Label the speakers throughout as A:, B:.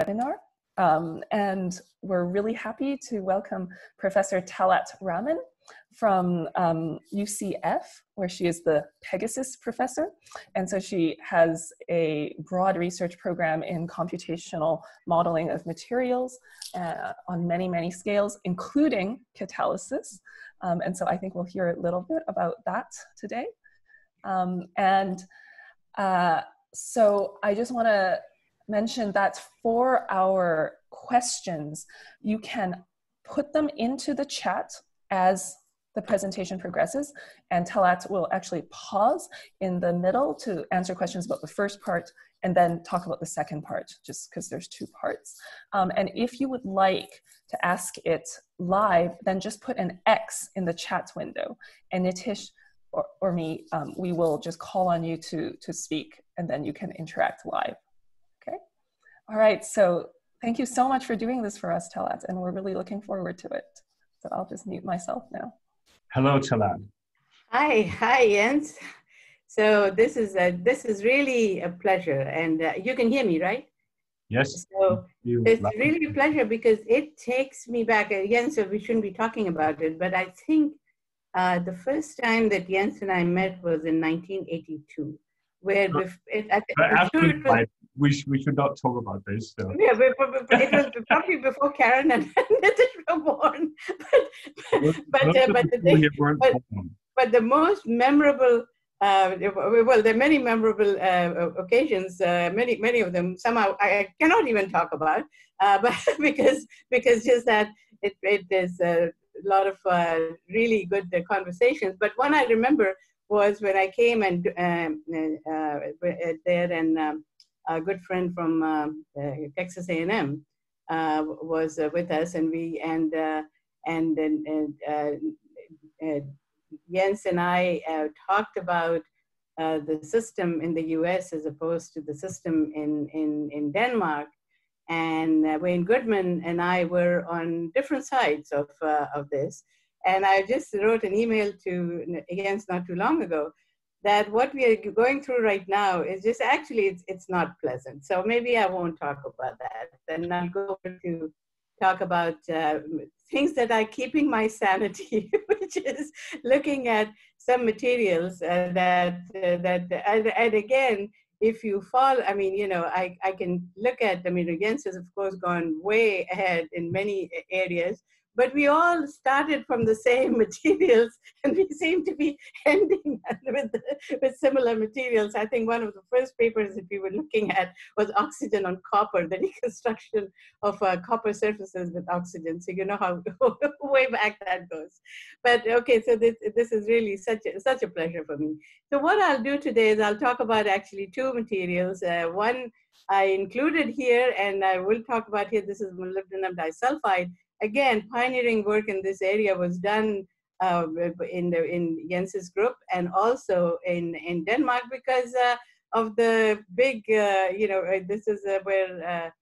A: webinar. Um, and we're really happy to welcome Professor Talat Rahman from um, UCF, where she is the Pegasus professor. And so she has a broad research program in computational modeling of materials uh, on many, many scales, including catalysis. Um, and so I think we'll hear a little bit about that today. Um, and uh, so I just want to mention that for our questions, you can put them into the chat as the presentation progresses and Talat will actually pause in the middle to answer questions about the first part and then talk about the second part just because there's two parts. Um, and if you would like to ask it live, then just put an X in the chat window and Nitish or, or me, um, we will just call on you to, to speak and then you can interact live. Okay. All right. So thank you so much for doing this for us, Talat, and we're really looking forward to it. So I'll just mute myself now.
B: Hello, Talat.
C: Hi, hi, Jens. So this is a, this is really a pleasure, and uh, you can hear me, right?
B: Yes.
C: So it's really a pleasure because it takes me back again. So we shouldn't be talking about it, but I think uh, the first time that Jens and I met was in 1982, where bef- it, I,
B: sure it was, we, sh- we should not talk about this. So.
C: Yeah, but, but, but, it was probably before Karen and Nitish were born. But but uh, but, the thing, but, but the most memorable. Uh, well, there are many memorable uh, occasions. Uh, many, many of them. Somehow I cannot even talk about, uh, but because because just that it it is a lot of uh, really good conversations. But one I remember was when I came and um, there and. Um, a good friend from um, uh, Texas A&M uh, was uh, with us, and we and and and, Jens and I talked about the system in the U.S. as opposed to the system in in in Denmark. And Wayne Goodman and I were on different sides of of this. And I just wrote an email to Jens not too long ago that what we are going through right now is just actually it's, it's not pleasant. So maybe i won't talk about that. Then i'll go to talk about uh, things that are keeping my sanity which is looking at some materials uh, that uh, that and, and, again if you fall i mean you know i i can look at i mean against has of course gone way ahead in many areas but we all started from the same materials and we seem to be ending with, with similar materials. I think one of the first papers that we were looking at was oxygen on copper, the reconstruction of uh, copper surfaces with oxygen. So you know how way back that goes. But okay, so this, this is really such a, such a pleasure for me. So what I'll do today is I'll talk about actually two materials. Uh, one I included here and I will talk about here, this is molybdenum disulfide, again, pioneering work in this area was done uh, in the in Jens's group and also in in Denmark because uh, of the big, uh, you know, uh, this is uh, where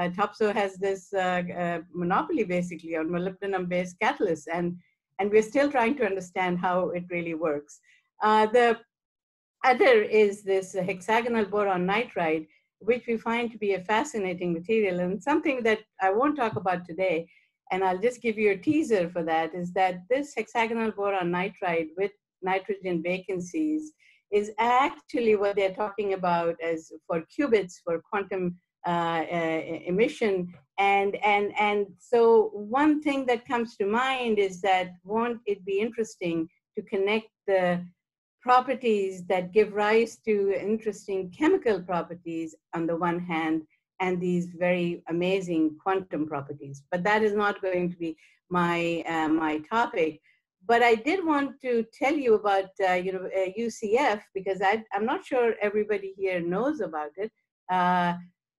C: uh, Topsoe has this monopoly basically on molybdenum-based catalysts, and and we're still trying to understand how it really works. the other is this hexagonal boron nitride, which we find to be a fascinating material and something that I won't talk about today, and I'll just give you a teaser for that, is that this hexagonal boron nitride with nitrogen vacancies is actually what they're talking about as for qubits for quantum uh, uh, emission. And, and, and so one thing that comes to mind is that won't it be interesting to connect the properties that give rise to interesting chemical properties on the one hand and these very amazing quantum properties. But that is not going to be my, uh, my topic. But I did want to tell you about uh, you know, uh, UCF because I, am not sure everybody here knows about it. Uh,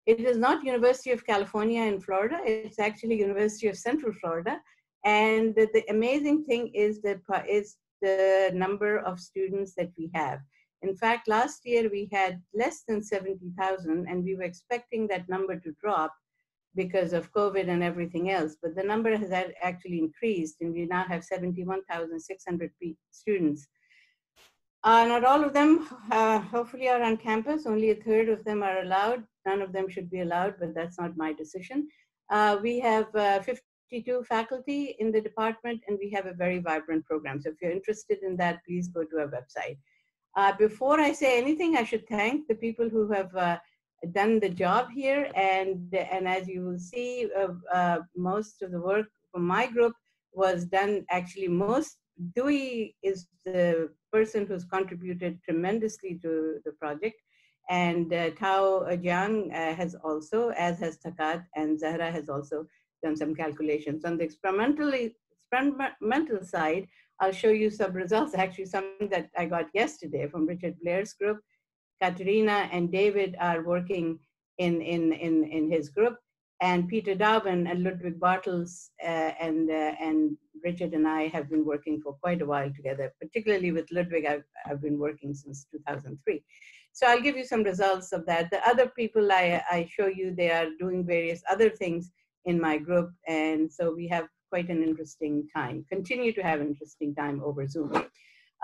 C: it is not University of California in Florida. It's actually University of Central Florida. And the, the amazing thing is the, is the number of students that we have. In fact, last year we had less than 70,000 and we were expecting that number to drop because of COVID and everything else. But the number has actually increased and we now have 71,600 students. Uh, not all of them, uh, hopefully, are on campus. Only a third of them are allowed. None of them should be allowed, but that's not my decision. Uh, we have uh, 52 faculty in the department, and we have a very vibrant program. So if you're interested in that, please go to our website. Uh, before I say anything, I should thank the people who have uh, done the job here. And, and as you will see, most of the work from my group was done actually most Dewey is the person who's contributed tremendously to the project. And uh, Tao Jiang uh, has also, as has Takat, and Zahra has also done some calculations. On the experimentally, experimental side, I'll show you some results, actually something that I got yesterday from Richard Blair's group. Katerina and David are working in, in, in, in his group and Peter Darwin and Ludwig Bartels uh, and, uh, and Richard and I have been working for quite a while together, particularly with Ludwig, I've, I've been working since 2003. So I'll give you some results of that. The other people I, I show you, they are doing various other things in my group. And so we have quite an interesting time, continue to have an interesting time over Zoom.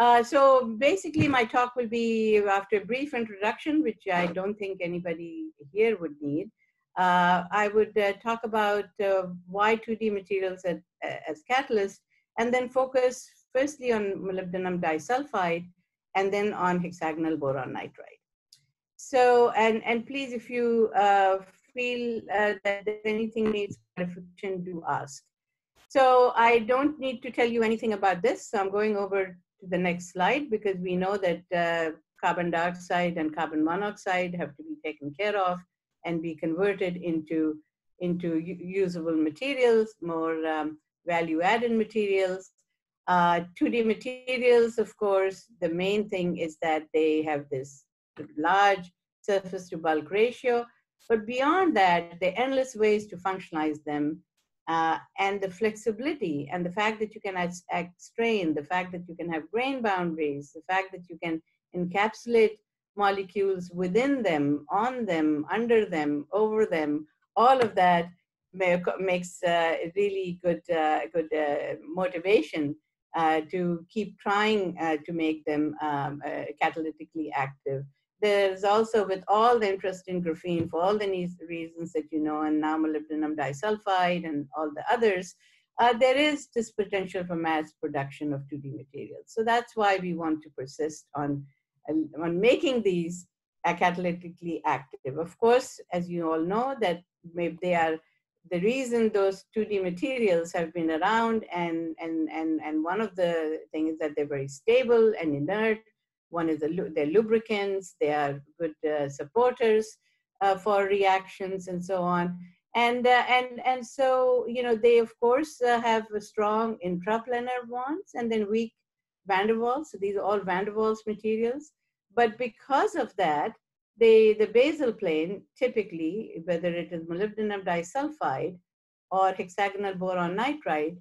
C: Uh, so basically my talk will be after a brief introduction, which I don't think anybody here would need. Uh, I would uh, talk about uh, why 2D materials as, as catalyst, and then focus firstly on molybdenum disulfide, and then on hexagonal boron nitride. So, and, and please, if you uh, feel uh, that anything needs clarification, do ask. So I don't need to tell you anything about this. So I'm going over to the next slide because we know that uh, carbon dioxide and carbon monoxide have to be taken care of and be converted into, into usable materials, more um, value-added materials. Uh, 2D materials, of course, the main thing is that they have this large surface to bulk ratio. But beyond that, there are endless ways to functionalize them. Uh, and the flexibility and the fact that you can add strain, the fact that you can have grain boundaries, the fact that you can encapsulate molecules within them, on them, under them, over them, all of that makes uh, really good, uh, good uh, motivation uh, to keep trying uh, to make them um, catalytically active. There's also, with all the interest in graphene, for all the reasons that you know, and now molybdenum disulfide and all the others, uh, there is this potential for mass production of 2D materials. So that's why we want to persist on uh, on making these catalytically active. Of course, as you all know, that maybe they are the reason those 2D materials have been around and, and, and, and one of the things that they're very stable and inert. One is the, they're lubricants, they are good uh, supporters uh, for reactions and so on. And, uh, and, and so, you know, they of course uh, have strong intraplanar bonds and then weak van der Waals. So these are all van der Waals materials. But because of that, they, the basal plane, typically, whether it is molybdenum disulfide or hexagonal boron nitride,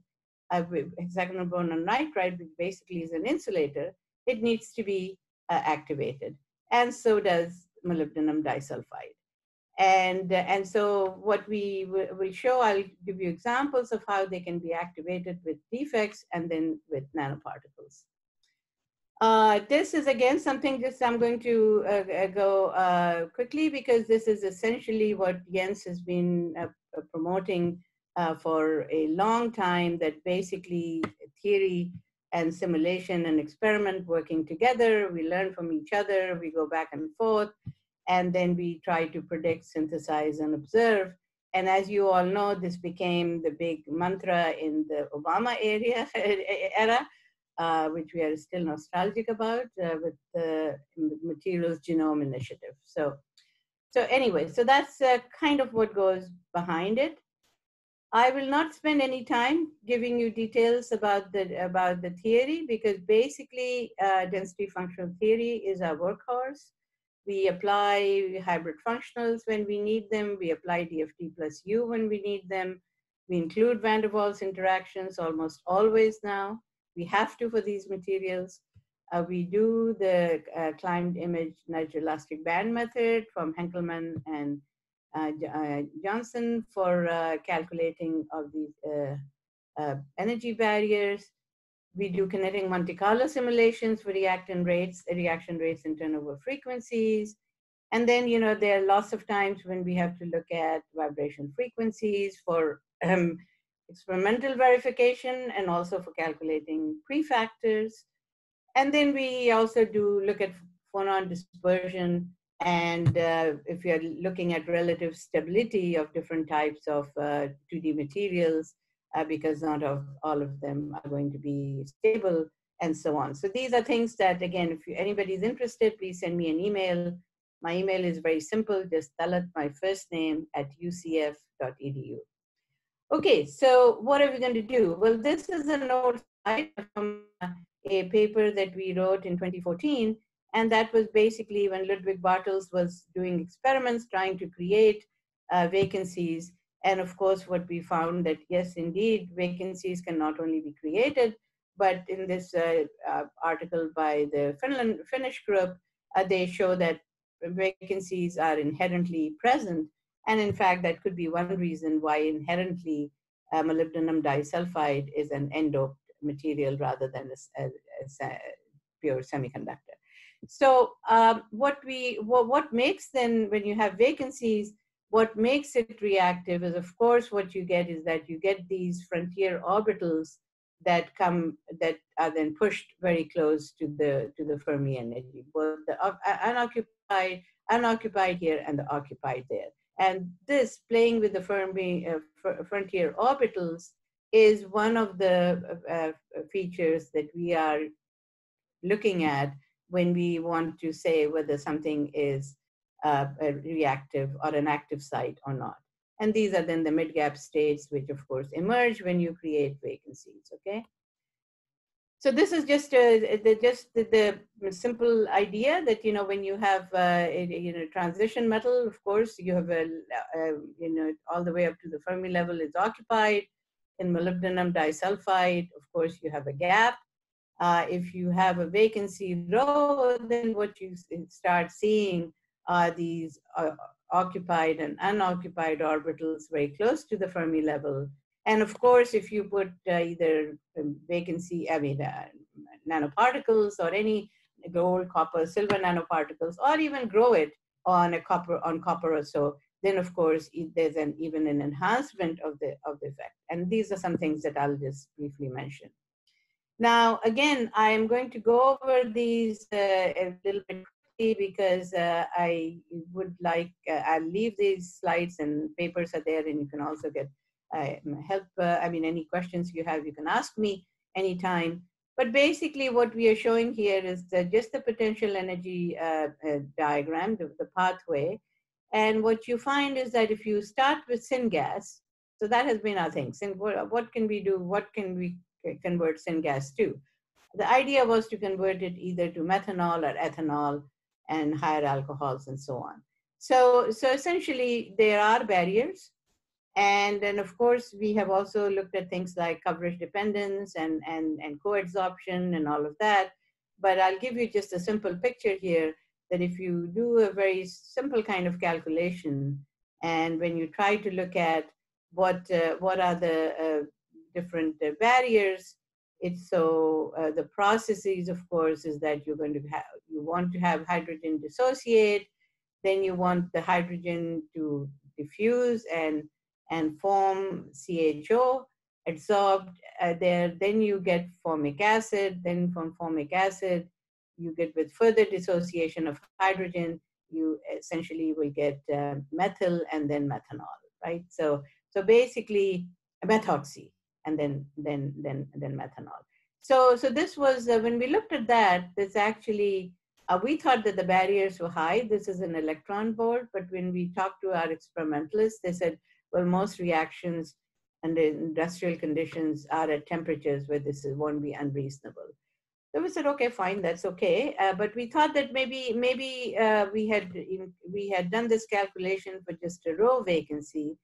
C: uh, hexagonal boron nitride, which basically is an insulator, it needs to be uh, activated. And so does molybdenum disulfide. And, uh, and so what we will show, I'll give you examples of how they can be activated with defects and then with nanoparticles. Uh, this is again something just I'm going to uh, uh, go uh, quickly because this is essentially what Jens has been uh, promoting for a long time that basically theory and simulation and experiment working together. We learn from each other, we go back and forth, and then we try to predict, synthesize, and observe. And as you all know, this became the big mantra in the Obama area era uh, which we are still nostalgic about uh, with the Materials Genome Initiative. So, so anyway, so that's uh, kind of what goes behind it. I will not spend any time giving you details about the about the theory because basically uh, density functional theory is our workhorse. We apply hybrid functionals when we need them. We apply DFT plus U when we need them. We include van der Waals interactions almost always now. We have to for these materials. Uh, we do the uh, climbed image nudged elastic band method from Henkelman and Johnson for uh, calculating of these uh, energy barriers. we do kinetic Monte Carlo simulations for reaction rates, reaction rates and turnover frequencies. And then, you know, there are lots of times when we have to look at vibration frequencies for um, experimental verification and also for calculating prefactors. And then we also do look at phonon dispersion and uh, if you're looking at relative stability of different types of uh, 2D materials, uh, because not of, all of them are going to be stable and so on. So these are things that, again, if you, anybody's interested, please send me an email. My email is very simple, just Talat, my first name, at ucf.edu. Okay, so what are we going to do? Well, this is an old slide from a paper that we wrote in 2014, and that was basically when Ludwig Bartels was doing experiments trying to create uh, vacancies and of course, what we found that yes, indeed, vacancies can not only be created, but in this uh, uh, article by the Finland, Finnish group, uh, they show that vacancies are inherently present. And in fact, that could be one reason why inherently uh, molybdenum disulfide is an endo material rather than a, a, a pure semiconductor. So um, what we what, what makes then when you have vacancies what makes it reactive is, of course, what you get is that you get these frontier orbitals that come that are then pushed very close to the to the Fermi energy, both the uh, unoccupied unoccupied here and the occupied there. And this playing with the Fermi uh, frontier orbitals is one of the uh, uh, features that we are looking at when we want to say whether something is uh, reactive or an active site or not. And these are then the mid-gap states, which of course emerge when you create vacancies, okay? So this is just a, the, just the, the, simple idea that, you know, when you have, uh, a, you know, transition metal, of course, you have, a, a, you know, all the way up to the Fermi level is occupied. In molybdenum disulfide, of course, you have a gap. Uh, if you have a vacancy row, then what you start seeing are these uh, occupied and unoccupied orbitals very close to the Fermi level. And of course, if you put uh, either um, vacancy, I mean, uh, nanoparticles or any gold, copper, silver nanoparticles, or even grow it on a copper on copper or so, then of course there's an even an enhancement of the of the effect. And these are some things that I'll just briefly mention. Now, again, I'm going to go over these uh, a little bit because uh, I would like, uh, I'll leave these slides and papers are there and you can also get uh, help. Uh, I mean, any questions you have, you can ask me anytime. But basically what we are showing here is the, just the potential energy uh, uh, diagram, the, the pathway. And what you find is that if you start with syngas, so that has been our thing. Syn, what, what can we do? What can we convert syngas to? The idea was to convert it either to methanol or ethanol and higher alcohols and so on. So, so essentially there are barriers. And then of course we have also looked at things like coverage dependence and, and, and co-adsorption and all of that. But I'll give you just a simple picture here that if you do a very simple kind of calculation and when you try to look at what, uh, what are the uh, different uh, barriers it's so uh, the processes, of course, is that you're going to have, you want to have hydrogen dissociate, then you want the hydrogen to diffuse and, and form CHO adsorbed uh, there. Then you get formic acid, then from formic acid, you get with further dissociation of hydrogen, you essentially will get uh, methyl and then methanol, right? So, so basically methoxy and then then then then methanol. So so this was uh, when we looked at that. This actually uh, we thought that the barriers were high. This is an electron volt, but when we talked to our experimentalists, they said, well, most reactions under industrial conditions are at temperatures where this is, won't be unreasonable. So we said, okay, fine, that's okay. Uh, but we thought that maybe maybe uh, we had we had done this calculation for just a row vacancy,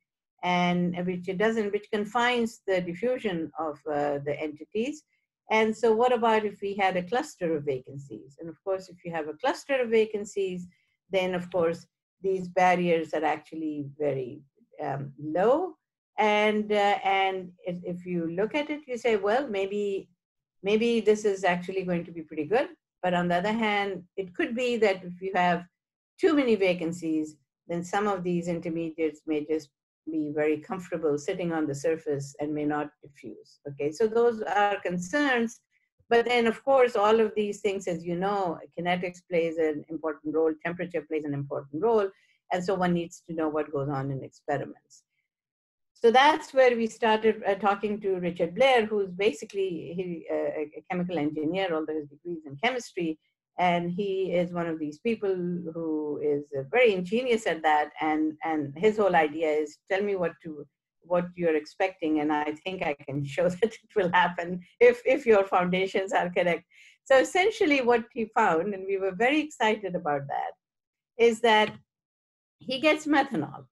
C: and which it doesn't, which confines the diffusion of uh, the entities. And so what about if we had a cluster of vacancies? And of course, if you have a cluster of vacancies, then of course, these barriers are actually very um, low. And, uh, and if you look at it, you say, well, maybe maybe this is actually going to be pretty good. But on the other hand, it could be that if you have too many vacancies, then some of these intermediates may just be very comfortable sitting on the surface and may not diffuse. Okay, so those are concerns. But then, of course, all of these things, as you know, kinetics plays an important role, temperature plays an important role, and so one needs to know what goes on in experiments. So that's where we started uh, talking to Richard Blair, who's basically he, uh, a chemical engineer, although his degree is in chemistry, and he is one of these people who is very ingenious at that. And and his whole idea is tell me what to what you're expecting, and I think I can show that it will happen if if your foundations are correct. So essentially, what he found, and we were very excited about that, is that he gets methanol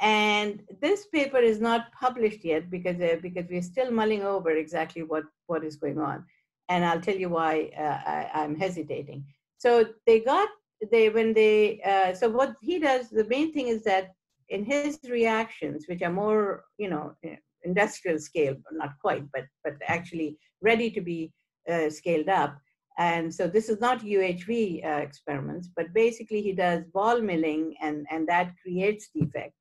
C: and this paper is not published yet because uh, because we're still mulling over exactly what what is going on and i'll tell you why uh, I, am hesitating so they got they when they uh, so what he does the main thing is that in his reactions which are more you know industrial scale not quite but but actually ready to be uh, scaled up and so this is not UHV uh, experiments, but basically he does ball milling and, and that creates defect.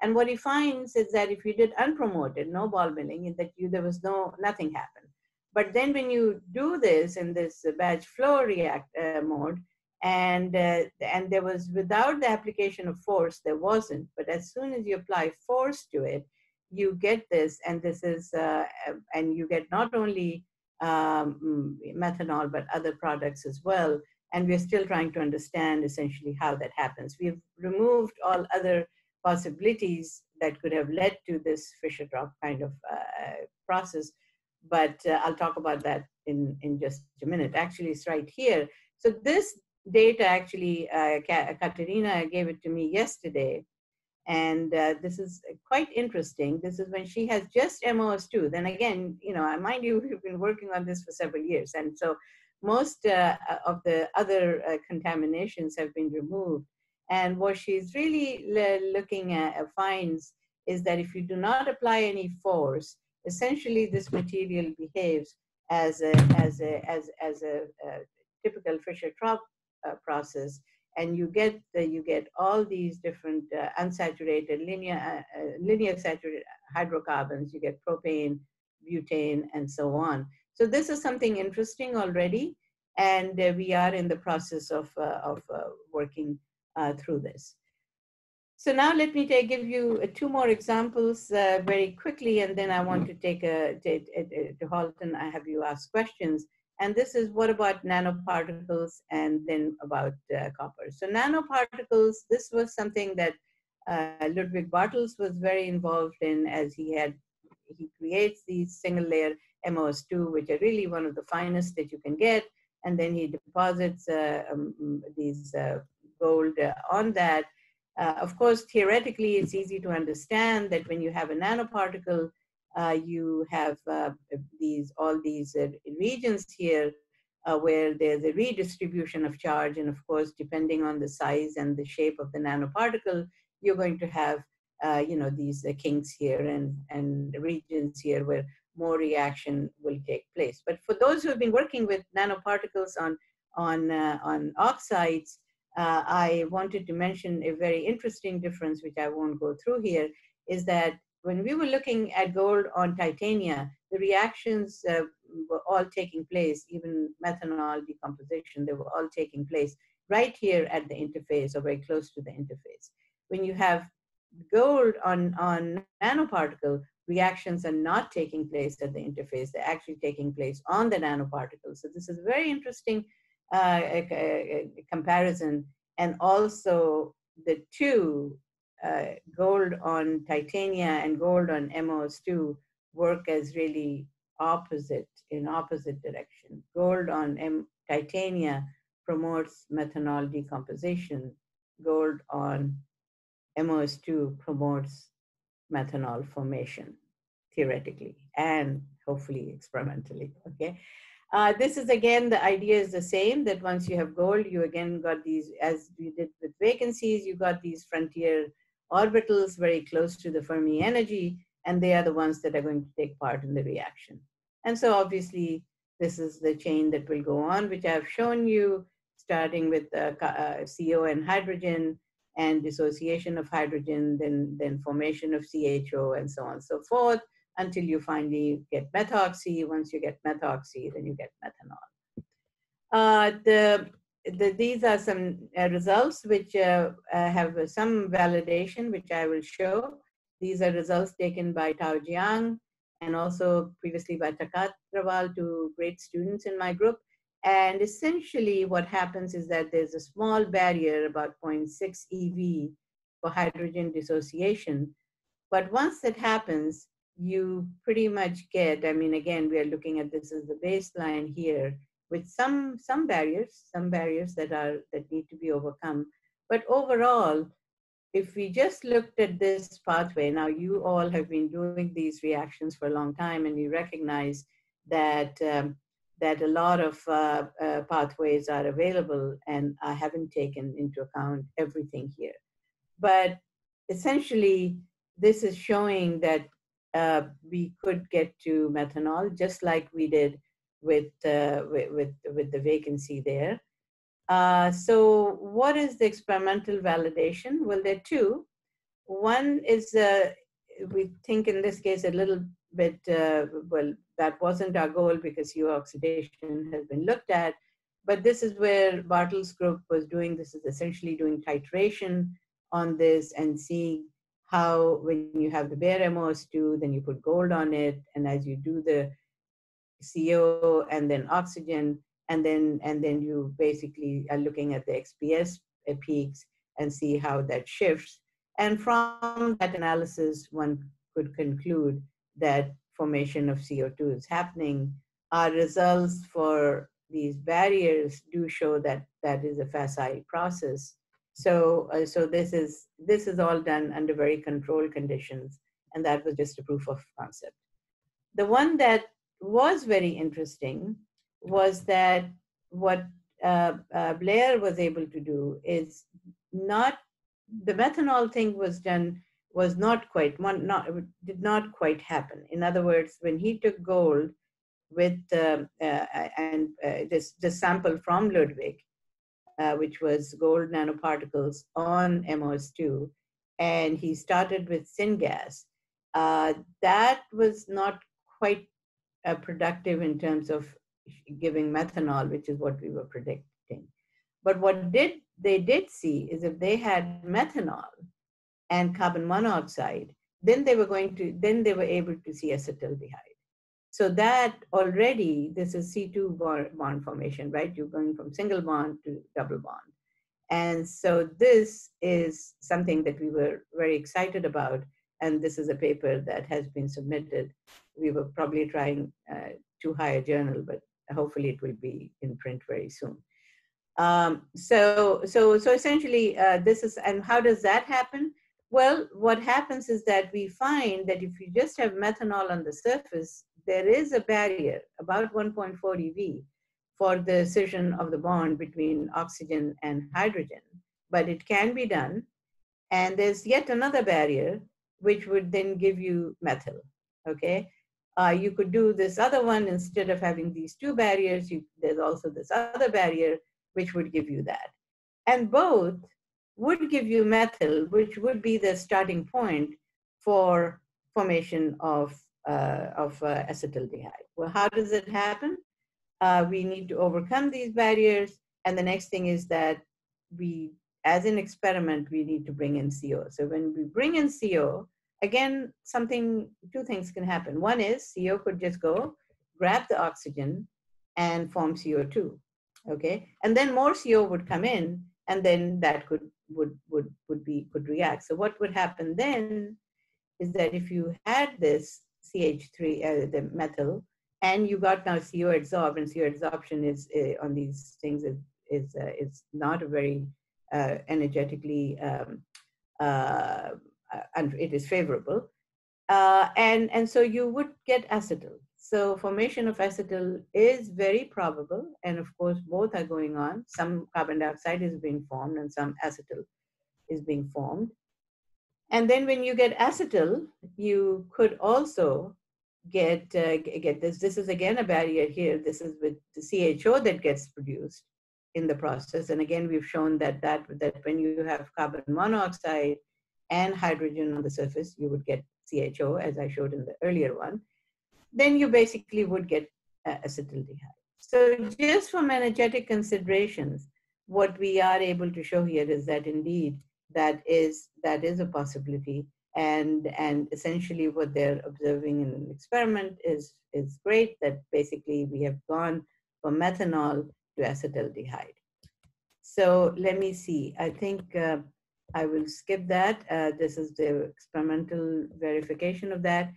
C: And what he finds is that if you did unpromoted, no ball milling, that you there was no nothing happened. But then when you do this in this batch flow react uh, mode, and uh, and there was without the application of force, there wasn't. But as soon as you apply force to it, you get this, and this is uh, and you get not only um, methanol but other products as well. And we're still trying to understand essentially how that happens. We've removed all other possibilities that could have led to this Fischer-Tropsch kind of uh, process. But uh, I'll talk about that in, in just a minute. Actually, it's right here. So this data actually, uh, Katerina gave it to me yesterday. And uh, this is quite interesting. This is when she has just MOS2. Then again, you know, I mind you, we've been working on this for several years. And so most uh, of the other uh, contaminations have been removed. And what she's really looking at uh, finds is that if you do not apply any force, essentially this material behaves as a as a as as a, a typical Fischer-Tropsch uh, process, and you get the, you get all these different uh, unsaturated linear uh, uh, linear saturated hydrocarbons. You get propane, butane, and so on. So this is something interesting already, and uh, we are in the process of of working uh, through this. So now let me take, give you uh, two more examples uh, very quickly, and then I want to take a, to, to Halton, I have you ask questions. And this is what about nanoparticles and then about uh, copper. So nanoparticles, this was something that uh, Ludwig Bartels was very involved in as he had, he creates these single layer MOS2, which are really one of the finest that you can get. And then he deposits uh, um, these gold uh, on that. Uh, of course, theoretically, it's easy to understand that when you have a nanoparticle, uh, you have these all these regions here uh, where there's a redistribution of charge. And of course, depending on the size and the shape of the nanoparticle, you're going to have, uh, you know, these uh, kinks here and, and regions here where more reaction will take place. But for those who have been working with nanoparticles on, on, on oxides, uh, I wanted to mention a very interesting difference, which I won't go through here, is that when we were looking at gold on titania, the reactions uh, were all taking place, even methanol decomposition, they were all taking place right here at the interface or very close to the interface. When you have gold on, on nanoparticle, reactions are not taking place at the interface, they're actually taking place on the nanoparticle. So this is very interesting uh, a, a, comparison, and also the two uh, gold on titania and gold on MOS2 work as really opposite in opposite direction. Gold on M- titania promotes methanol decomposition. Gold on MOS2 promotes methanol formation theoretically and hopefully experimentally. Okay, uh, this is again, the idea is the same that once you have gold, you again got these, as we did with vacancies, you got these frontier orbitals very close to the Fermi energy, and they are the ones that are going to take part in the reaction. And so obviously, this is the chain that will go on, which I've shown you, starting with uh, uh, CO and hydrogen and dissociation of hydrogen, then, then formation of CHO and so on and so forth, until you finally get methoxy. Once you get methoxy, then you get methanol. Uh, the, the, these are some uh, results which uh, uh, have some validation, which I will show. These are results taken by Tao Jiang and also previously by Takat Rawal, two great students in my group. And essentially what happens is that there's a small barrier, about 0.6 EV for hydrogen dissociation. But once that happens, you pretty much get, I mean, again, we are looking at this as the baseline here with some, some barriers, some barriers that are, that need to be overcome. But overall, if we just looked at this pathway, now you all have been doing these reactions for a long time and you recognize that um, that a lot of uh, uh, pathways are available and I haven't taken into account everything here. But essentially, this is showing that uh, we could get to methanol just like we did with, uh, with, with, with the vacancy there. Uh, so what is the experimental validation? Well, there are two. One is, uh, we think in this case a little bit, uh, well, that wasn't our goal because CO oxidation has been looked at, but this is where Bartels' group was doing, this is essentially doing titration on this and seeing how when you have the bare MOS2, then you put gold on it, and as you do the CO and then oxygen, and then and then you basically are looking at the XPS uh, peaks and see how that shifts. And from that analysis, one could conclude that formation of CO2 is happening. Our results for these barriers do show that that is a facile process. So, uh, so this is this is all done under very controlled conditions, and that was just a proof of concept. The one that was very interesting was that what uh, uh, Blair was able to do is not the methanol thing was done was not quite one not did not quite happen. In other words, when he took gold with uh, uh and uh, this this sample from Ludwig, uh, which was gold nanoparticles on MOS2, and he started with syngas, that was not quite productive in terms of giving methanol, which is what we were predicting. But what did they did see is if they had methanol and carbon monoxide, then they were going to then they were able to see acetaldehyde. So that already this is C2 bond formation, right? You're going from single bond to double bond. And so this is something that we were very excited about. And this is a paper that has been submitted. We were probably trying uh, too high a journal, but hopefully it will be in print very soon. Um, so, so, so essentially, uh, this is, and how does that happen? Well, what happens is that we find that if you just have methanol on the surface, there is a barrier, about 1.4 eV, for the scission of the bond between oxygen and hydrogen. But it can be done. And there's yet another barrier, which would then give you methyl, okay? Uh, you could do this other one instead of having these two barriers. You, there's also this other barrier which would give you that. And both would give you methyl, which would be the starting point for formation of, uh, of uh, acetaldehyde. Well, how does it happen? Uh, we need to overcome these barriers. And the next thing is that we, as an experiment, we need to bring in CO. So when we bring in CO, again, something, two things can happen. One is CO could just go grab the oxygen and form CO2, okay? And then more CO would come in and then that could, would, would, would be, could react. So what would happen then is that if you had this CH3, uh, the methyl, and you got now CO adsorb, and CO adsorption is uh, on these things is, is, uh, is not a very uh, energetically um, uh, uh, and it is favorable. And, and so you would get acetyl. So formation of acetyl is very probable. And of course, both are going on. Some carbon dioxide is being formed and some acetyl is being formed. And then when you get acetyl, you could also get uh, get this. This is again a barrier here. This is with the CHO that gets produced in the process. And again, we've shown that that that when you have carbon monoxide and hydrogen on the surface, you would get CHO, as I showed in the earlier one. Then you basically would get uh, acetaldehyde. So just from energetic considerations, what we are able to show here is that indeed that is that is a possibility. And and essentially what they're observing in an experiment is is great that basically we have gone from methanol to acetaldehyde. So let me see. I think uh, i will skip that. Uh, this is the experimental verification of that.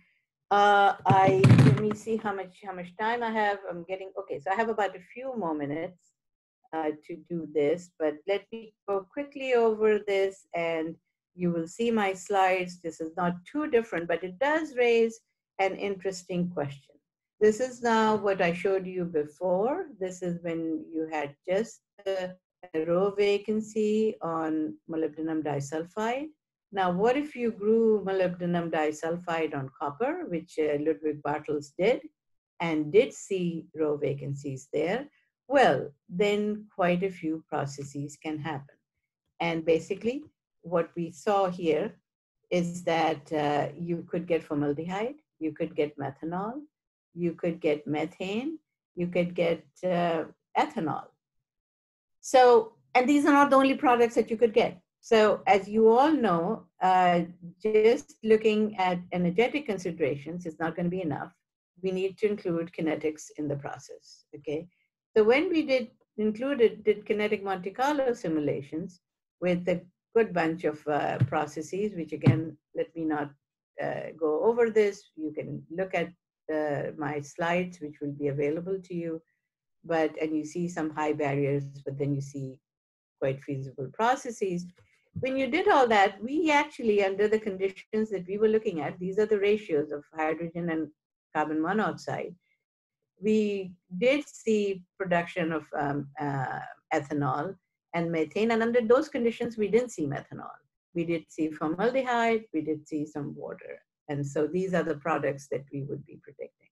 C: Uh, i let me see how much how much time i have. I'm getting okay so i have about a few more minutes uh, to do this but let me go quickly over this and you will see my slides. This is not too different, but it does raise an interesting question. This is now what I showed you before. This is when you had just a row vacancy on molybdenum disulfide. Now, what if you grew molybdenum disulfide on copper, which uh, Ludwig Bartels did, and did see row vacancies there? Well, then quite a few processes can happen. And basically, what we saw here is that uh, you could get formaldehyde, you could get methanol, you could get methane, you could get uh, ethanol. So, and these are not the only products that you could get. So, as you all know, uh, just looking at energetic considerations is not going to be enough. We need to include kinetics in the process. Okay. So, when we did included did kinetic Monte Carlo simulations with a good bunch of uh, processes, which again, let me not uh, go over this. You can look at uh, my slides, which will be available to you. But, and you see some high barriers, but then you see quite feasible processes. When you did all that, we actually, under the conditions that we were looking at, these are the ratios of hydrogen and carbon monoxide, we did see production of um, uh, ethanol and methane. And under those conditions, we didn't see methanol. We did see formaldehyde, we did see some water. And so these are the products that we would be predicting.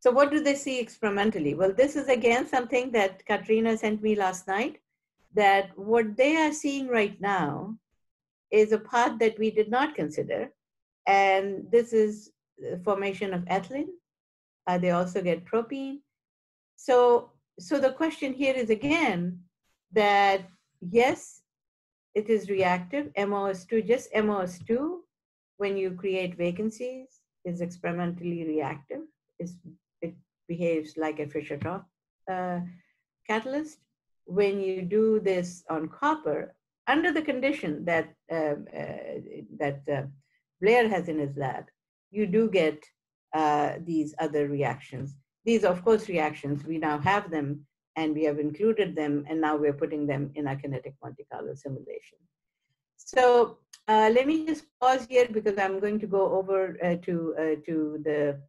C: So what do they see experimentally? Well, this is again something that Katrina sent me last night, that what they are seeing right now is a path that we did not consider. And this is the formation of ethylene. Uh, they also get propene. So, so the question here is again, that yes, it is reactive. MOS2, just MOS2, when you create vacancies, is experimentally reactive. It's, it behaves like a Fischer-Tropsch uh, catalyst. When you do this on copper, under the condition that um, uh, that uh, Blair has in his lab, you do get uh, these other reactions. These, of course, reactions, we now have them and we have included them, and now we're putting them in our kinetic Monte Carlo simulation. So uh, let me just pause here because I'm going to go over uh, to uh, to the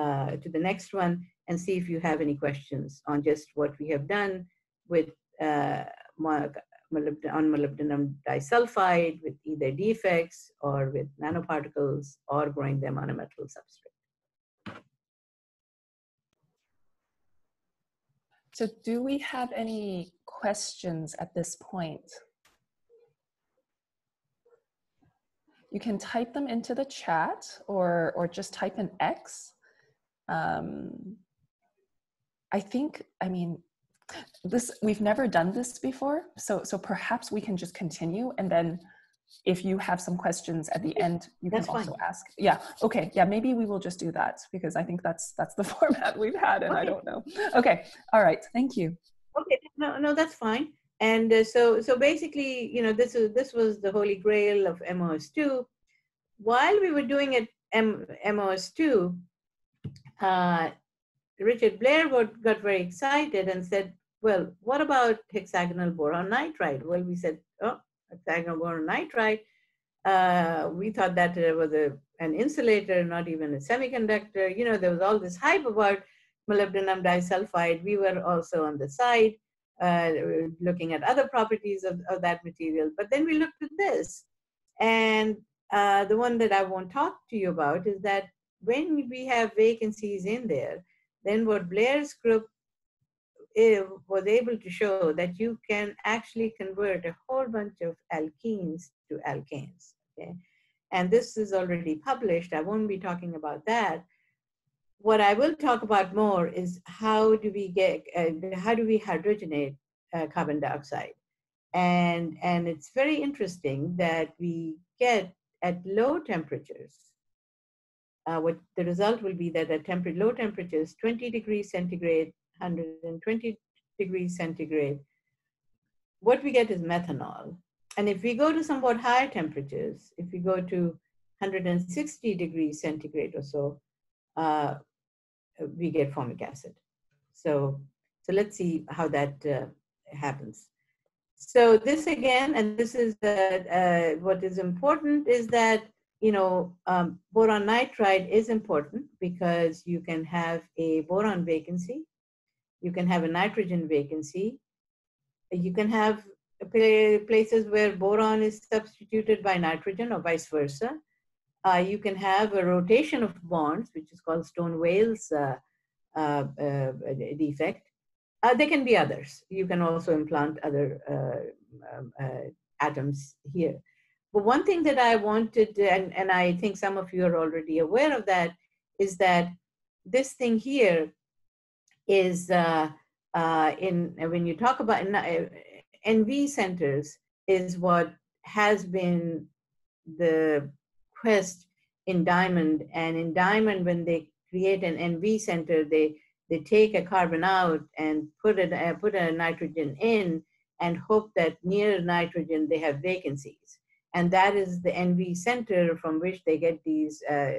C: uh, to the next one and see if you have any questions on just what we have done with on molybdenum disulfide with either defects or with nanoparticles or growing them on a metal substrate.
A: So do we have any questions at this point? You can type them into the chat or, or just type in X. Um, I think, I mean, this we've never done this before, so so perhaps we can just continue and then if you have some questions at the end, you that's can also fine. ask. Yeah. Okay. Yeah. Maybe we will just do that because I think that's that's the format we've had, and okay. I don't know. Okay. All right. Thank you.
C: Okay. No, no, that's fine. And uh, so, so basically, you know, this is this was the holy grail of MOS2. While we were doing it M- MOS2, uh, Richard Blair got very excited and said, "Well, what about hexagonal boron nitride?" Well, we said, "Oh, hexagonal nitride, uh, we thought that it was a, an insulator, not even a semiconductor. You know, there was all this hype about molybdenum disulfide. We were also on the side uh, looking at other properties of, of, that material. But then we looked at this. And uh, the one that I won't talk to you about is that when we have vacancies in there, then what Blair's group was able to show that you can actually convert a whole bunch of alkenes to alkanes. Okay? And this is already published. I won't be talking about that. What I will talk about more is how do we get, uh, how do we hydrogenate uh, carbon dioxide? And, and it's very interesting that we get at low temperatures, uh, what the result will be that at temper low temperatures, 20 degrees centigrade, 120 degrees centigrade, what we get is methanol. And if we go to somewhat higher temperatures, if we go to 160 degrees centigrade or so, uh, we get formic acid. So, so let's see how that uh, happens. So this again, and this is uh, what is important is that you know um, boron nitride is important because you can have a boron vacancy, you can have a nitrogen vacancy, you can have places where boron is substituted by nitrogen or vice versa. Uh, you can have a rotation of bonds, which is called Stone-Wales uh, uh, uh defect. Uh, there can be others. You can also implant other uh, um, atoms here. But one thing that I wanted, and, and I think some of you are already aware of that, is that this thing here is uh, uh, in when you talk about NV centers is what has been the quest in diamond. And in diamond when they create an NV center they they take a carbon out and put it uh, put a nitrogen in and hope that near nitrogen they have vacancies. And that is the NV center from which they get these uh,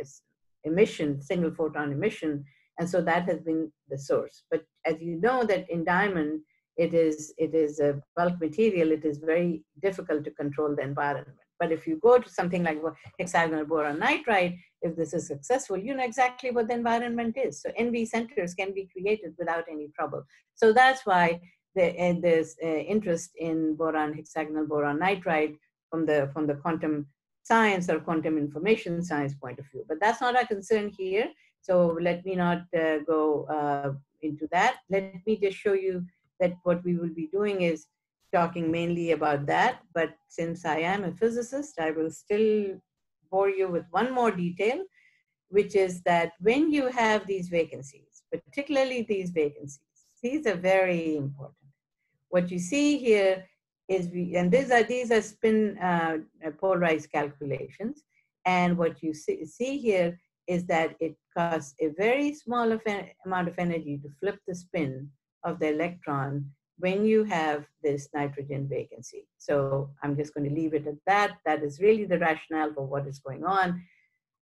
C: emission single photon emission and so that has been the source but as you know that in diamond it is it is a bulk material it is very difficult to control the environment but if you go to something like hexagonal boron nitride, if this is successful, you know exactly what the environment is. So NV centers can be created without any trouble. So that's why the, uh, there's uh, interest in boron, hexagonal boron nitride from the, from the quantum science or quantum information science point of view. But that's not our concern here. So let me not uh, go uh, into that. Let me just show you that what we will be doing is talking mainly about that, but since I am a physicist, I will still bore you with one more detail, which is that when you have these vacancies, particularly these vacancies, these are very important. What you see here is, we, and these are, these are spin uh, polarized calculations, and what you see, see here is that it costs a very small of amount of energy to flip the spin of the electron when you have this nitrogen vacancy. So I'm just going to leave it at that. That is really the rationale for what is going on.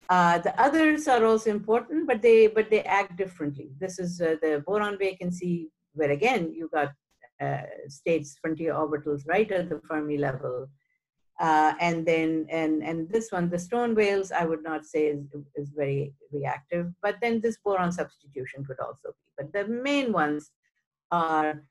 C: Uh, the others are also important, but they but they act differently. This is uh, the boron vacancy, where again you got uh, states frontier orbitals right at the Fermi level, uh, and then and and this one, the Stone-Wales, I would not say is is very reactive, but then this boron substitution could also be. But the main ones are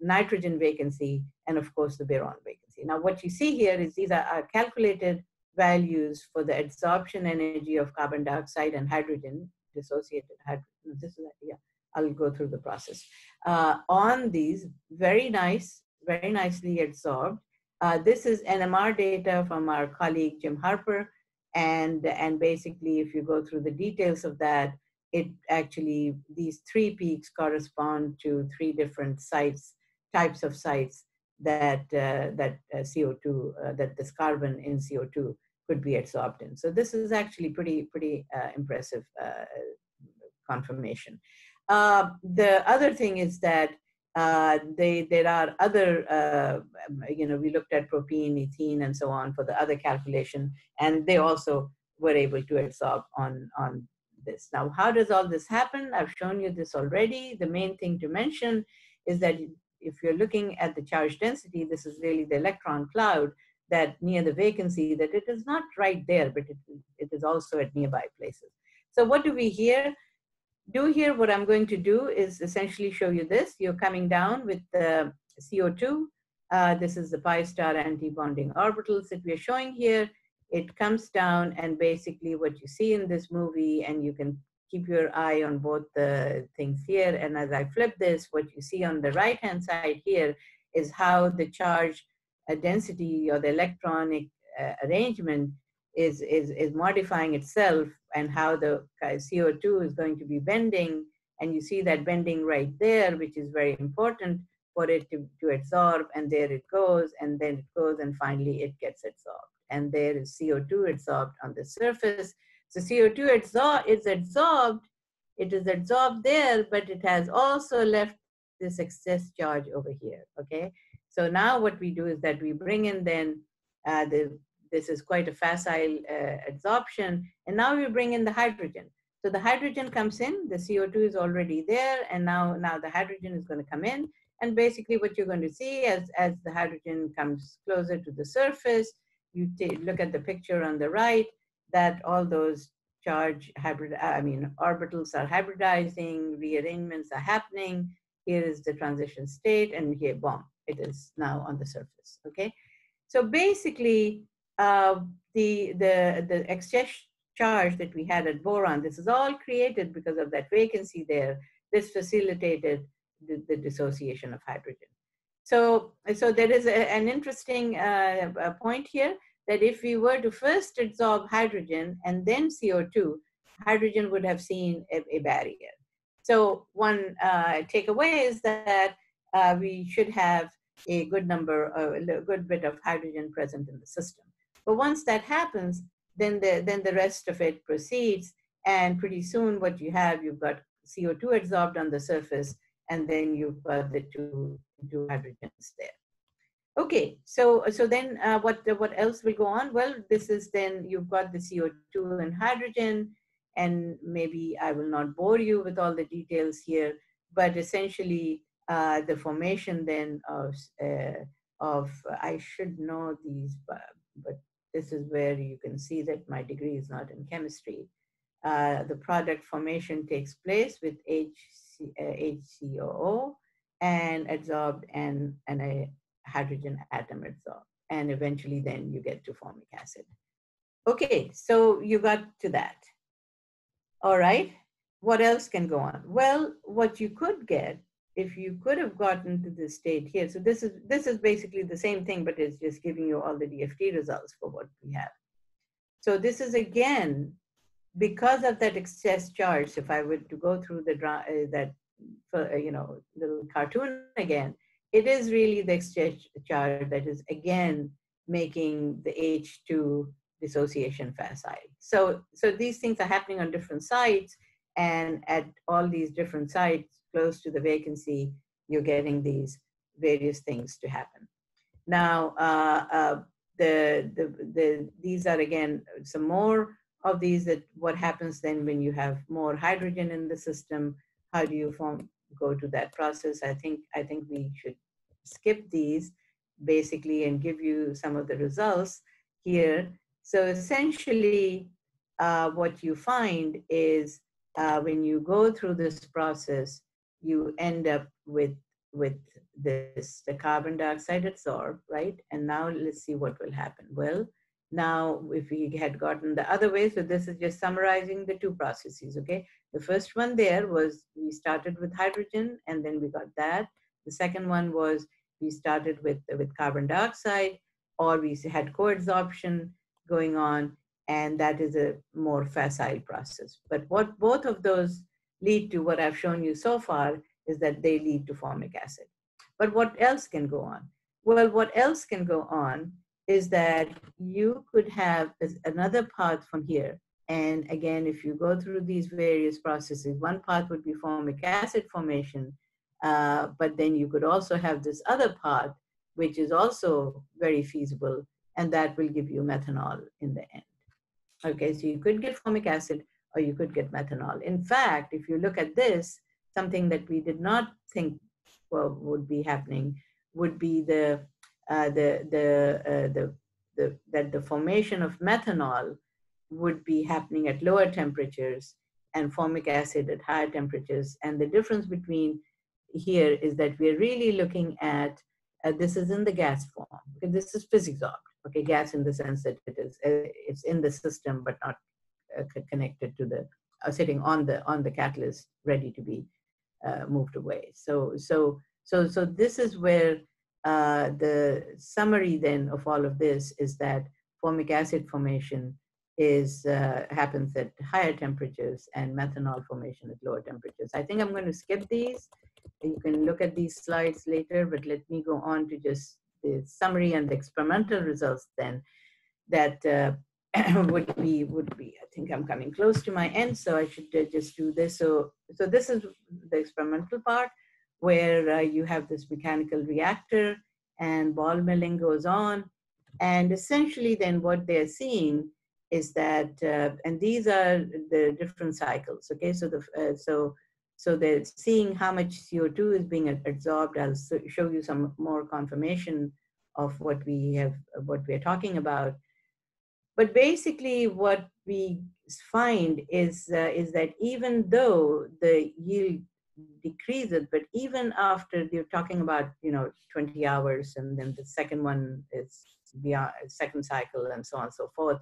C: nitrogen vacancy, and of course the boron vacancy. Now what you see here is these are, are calculated values for the adsorption energy of carbon dioxide and hydrogen, dissociated hydrogen. This is, yeah, I'll go through the process. Uh, on these, very nice, very nicely adsorbed. Uh, this is NMR data from our colleague Jim Harper. And, and basically, if you go through the details of that, it actually, these three peaks correspond to three different sites, types of sites that, uh, that uh, CO2, uh, that this carbon in CO2 could be adsorbed in. So this is actually pretty, pretty uh, impressive confirmation. The other thing is that uh, they, there are other, uh, you know, we looked at propene, ethene, and so on for the other calculation, and they also were able to absorb on, on this. Now, how does all this happen? I've shown you this already. The main thing to mention is that if you're looking at the charge density, this is really the electron cloud that near the vacancy, that it is not right there, but it, it is also at nearby places. So what do we here? Do here, what I'm going to do is essentially show you this. You're coming down with the CO2. Uh, this is the pi star anti-bonding orbitals that we're showing here it comes down and basically what you see in this movie, and you can keep your eye on both the things here. And as I flip this, what you see on the right hand side here is how the charge uh, density or the electronic uh, arrangement is, is, is modifying itself and how the CO2 is going to be bending. And you see that bending right there, which is very important for it to, to absorb. And there it goes, and then it goes, and finally it gets absorbed. And there is CO2 absorbed on the surface. So CO2 absor- is absorbed, it is absorbed there, but it has also left this excess charge over here, okay? So now what we do is that we bring in then uh, the this is quite a facile uh, adsorption. And now we bring in the hydrogen. So the hydrogen comes in, the CO2 is already there, and now, now the hydrogen is going to come in. And basically what you're going to see as, as the hydrogen comes closer to the surface, you look at the picture on the right, that all those charge hybrid, I mean, orbitals are hybridizing, rearrangements are happening. Here is the transition state, and here, boom, it is now on the surface, okay? So basically, uh, the, the, the excess charge that we had at boron, this is all created because of that vacancy there. This facilitated the, the dissociation of hydrogen. So, so there is a, an interesting uh, point here that if we were to first absorb hydrogen and then CO2, hydrogen would have seen a, a barrier. So one uh, takeaway is that uh, we should have a good number, a good bit of hydrogen present in the system. But once that happens, then the, then the rest of it proceeds. And pretty soon what you have, you've got CO2 absorbed on the surface, and then you've got the two, two hydrogens there. Okay, so so then uh, what what else will go on? Well, this is then you've got the CO2 and hydrogen, and maybe I will not bore you with all the details here, but essentially uh, the formation then of uh, of I should know these, but, but this is where you can see that my degree is not in chemistry. Uh, the product formation takes place with HC, uh, HCOO and adsorbed and, and a hydrogen atom adsorbed. And eventually then you get to formic acid. Okay, so you got to that. All right, what else can go on? Well, what you could get if you could have gotten to this state here, so this is this is basically the same thing, but it's just giving you all the DFT results for what we have. So this is again because of that excess charge. If I were to go through the uh, that uh, you know little cartoon again, it is really the excess charge that is again making the H2 dissociation facile. So so these things are happening on different sites, and at all these different sites close to the vacancy, you're getting these various things to happen. Now, uh, uh, the, the, the, these are again some more of these that what happens then when you have more hydrogen in the system, how do you form, go to that process? I think, I think we should skip these basically and give you some of the results here. So essentially, uh, what you find is uh, when you go through this process, you end up with with this the carbon dioxide adsorbed right? And now let's see what will happen. Well now if we had gotten the other way so this is just summarizing the two processes okay? The first one there was we started with hydrogen and then we got that. The second one was we started with with carbon dioxide or we had co-adsorption going on and that is a more facile process but what both of those lead to what I've shown you so far is that they lead to formic acid. But what else can go on? Well, what else can go on is that you could have another path from here. And again, if you go through these various processes, one path would be formic acid formation, uh, but then you could also have this other path, which is also very feasible, and that will give you methanol in the end. Okay, so you could get formic acid, or you could get methanol. In fact, if you look at this, something that we did not think well, would be happening would be the, uh, the, the, uh, the, the, that the formation of methanol would be happening at lower temperatures and formic acid at higher temperatures. And the difference between here is that we're really looking at, uh, this is in the gas form, because this is physics Okay, gas in the sense that it is uh, it's in the system but not uh, connected to the uh, sitting on the on the catalyst ready to be moved away. So so so so this is where uh, the summary then of all of this is that formic acid formation is uh, happens at higher temperatures and methanol formation at lower temperatures. I think I'm going to skip these. You can look at these slides later, but let me go on to just the summary and the experimental results then that uh, would be would be i think i'm coming close to my end so i should uh, just do this. So so this is the experimental part where uh, you have this mechanical reactor and ball milling goes on. And essentially then what they're seeing is that uh, and these are the different cycles okay? So the uh, so so seeing how much co2 is being absorbed i'll show you some more confirmation of what we have what we're talking about. But basically, what we find is uh, is that even though the yield decreases, but even after you're talking about you know 20 hours, and then the second one is beyond second cycle, and so on and so forth,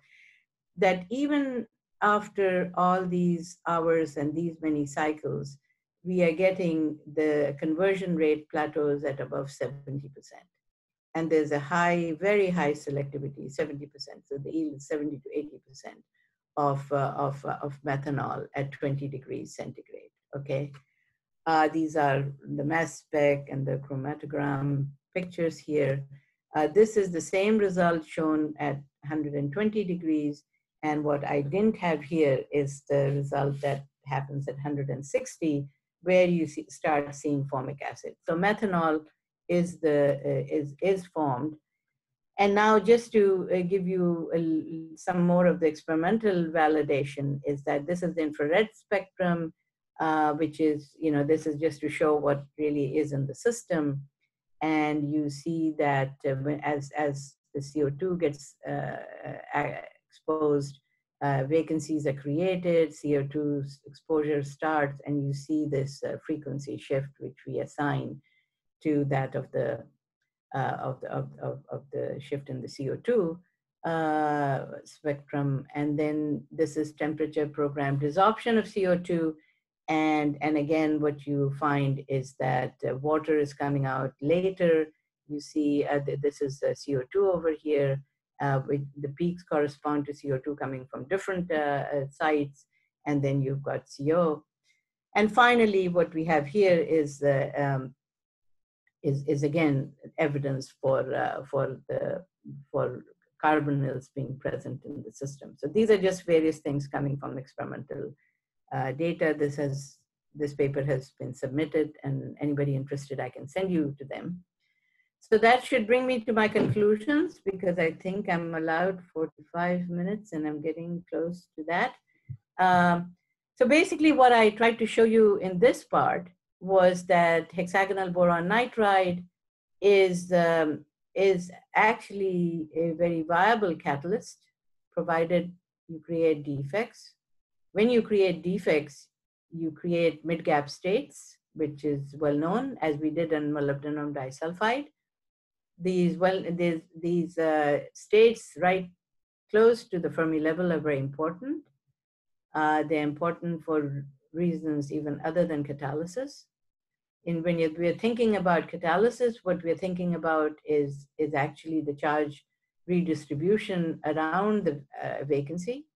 C: that even after all these hours and these many cycles, we are getting the conversion rate plateaus at above 70 percent and there's a high, very high selectivity, 70%. So the yield is 70 to 80% of, uh, of, uh, of methanol at 20 degrees centigrade, okay? Uh, these are the mass spec and the chromatogram pictures here. Uh, this is the same result shown at 120 degrees. And what I didn't have here is the result that happens at 160, where you see, start seeing formic acid. So methanol is the uh, is is formed. And now, just to uh, give you some more of the experimental validation, is that this is the infrared spectrum, uh, which is you know this is just to show what really is in the system, and you see that uh, as as the CO2 gets uh, exposed, uh, vacancies are created, CO2 exposure starts, and you see this uh, frequency shift, which we assign to that of the uh, of, the, of, of, of, the shift in the CO2 uh, spectrum. And then this is temperature programmed desorption of CO2. And, and again, what you find is that uh, water is coming out later. You see, uh, th this is CO2 over here. Uh, with the peaks correspond to CO2 coming from different uh, sites. And then you've got CO. And finally, what we have here is the um, is, is again evidence for, uh, for, the, for carbonyls being present in the system. So these are just various things coming from experimental uh, data. This, has, this paper has been submitted and anybody interested, I can send you to them. So that should bring me to my conclusions because I think I'm allowed 45 minutes and I'm getting close to that. Um, so basically what I tried to show you in this part was that hexagonal boron nitride is, um, is actually a very viable catalyst, provided you create defects. When you create defects, you create mid-gap states, which is well known, as we did in molybdenum disulfide. These, well, these, these uh, states right close to the Fermi level are very important. Uh, they're important for reasons even other than catalysis in when we're thinking about catalysis, what we're thinking about is, is actually the charge redistribution around the uh, vacancy.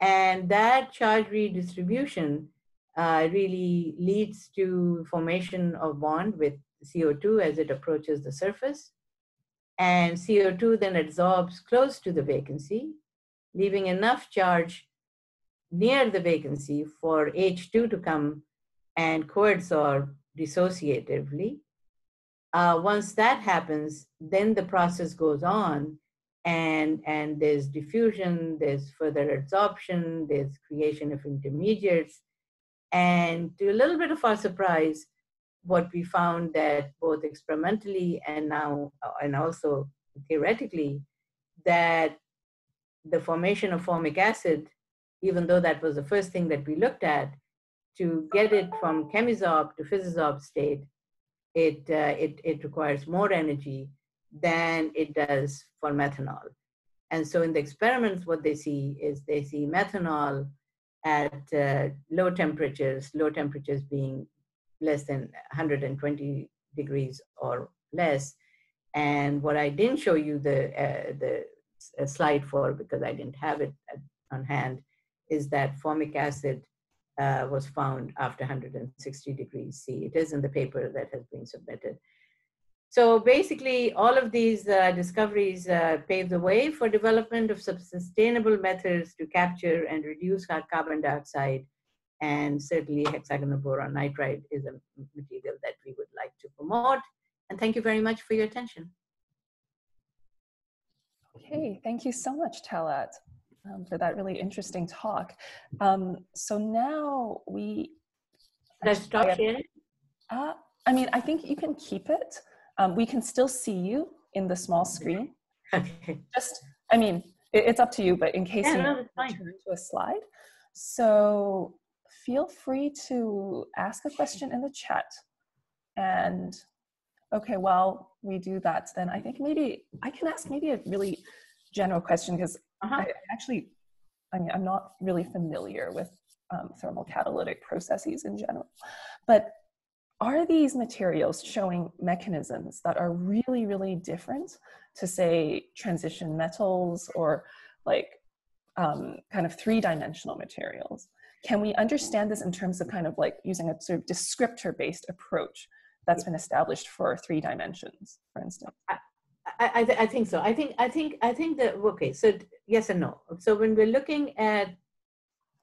C: And that charge redistribution uh, really leads to formation of bond with CO2 as it approaches the surface. And CO2 then absorbs close to the vacancy, leaving enough charge near the vacancy for H2 to come and coadsorb dissociatively. Uh, once that happens, then the process goes on and, and there's diffusion, there's further absorption, there's creation of intermediates. And to a little bit of our surprise, what we found that both experimentally and now, and also theoretically, that the formation of formic acid, even though that was the first thing that we looked at, to get it from chemisorb to physisorb state, it, uh, it, it requires more energy than it does for methanol. And so in the experiments, what they see is they see methanol at uh, low temperatures, low temperatures being less than 120 degrees or less. And what I didn't show you the, uh, the slide for because I didn't have it on hand is that formic acid uh, was found after 160 degrees C. It is in the paper that has been submitted. So basically, all of these uh, discoveries uh, pave the way for development of sustainable methods to capture and reduce carbon dioxide. And certainly, hexagonal boron nitride is a material that we would like to promote. And thank you very much for your attention.
A: Okay, thank you so much, Talat um, for that really interesting talk. Um, so now we.
C: Should I stop sharing?
A: Uh, I mean, I think you can keep it. Um, we can still see you in the small screen.
C: Okay.
A: Just, I mean, it, it's up to you, but in case
C: yeah,
A: you
C: no,
A: turn to a slide. So feel free to ask a question in the chat. And okay, while we do that, then I think maybe I can ask maybe a really general question because uh-huh. I actually, I mean, I'm not really familiar with um, thermal catalytic processes in general, but are these materials showing mechanisms that are really, really different to say transition metals or like um, kind of three-dimensional materials? Can we understand this in terms of kind of like using a sort of descriptor-based approach that's been established for three dimensions, for instance?
C: I, I, th- I, think so. I think I think I think that okay. So yes and no. So when we're looking at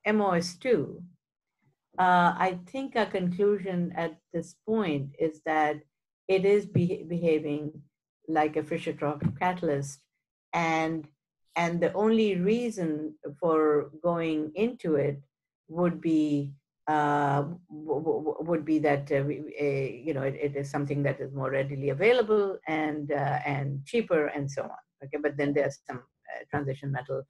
C: MOS2, uh, I think our conclusion at this point is that it is be- behaving like a Fischer-Tropsch catalyst, and and the only reason for going into it would be uh, would be that uh, we, uh, you know it, it is something that is more readily available and uh, and cheaper and so on. Okay, but then there's some uh, transition metal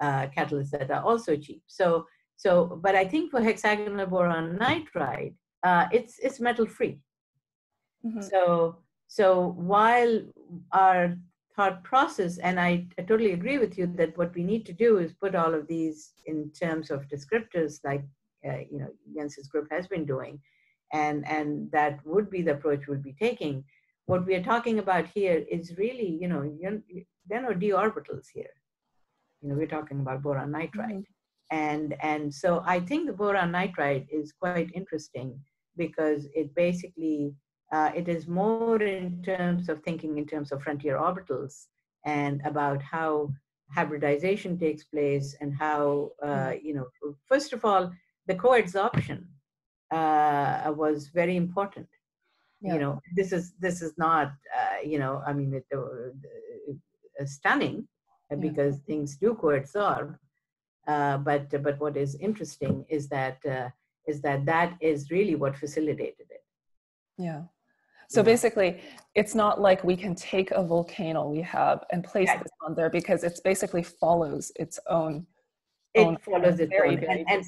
C: uh, catalysts that are also cheap. So so, but I think for hexagonal boron nitride, it's it's metal free. Mm-hmm. So so while our process, and I, I totally agree with you that what we need to do is put all of these in terms of descriptors like uh, you know Jens's group has been doing, and and that would be the approach we'll be taking. What we are talking about here is really you know there are no d orbitals here. You know we're talking about boron nitride, mm-hmm. and and so I think the boron nitride is quite interesting because it basically uh, it is more in terms of thinking in terms of frontier orbitals and about how hybridization takes place and how uh, mm-hmm. you know first of all the co-adsorption uh, was very important. Yeah. You know, this is this is not uh, you know I mean it, uh, stunning yeah. because things do co-adsorb, uh, but but what is interesting is that uh, is that that is really what facilitated it.
A: Yeah. So basically, it's not like we can take a volcano we have and place yeah. this on there because it's basically follows its own.
C: It own follows its very, own. Very and,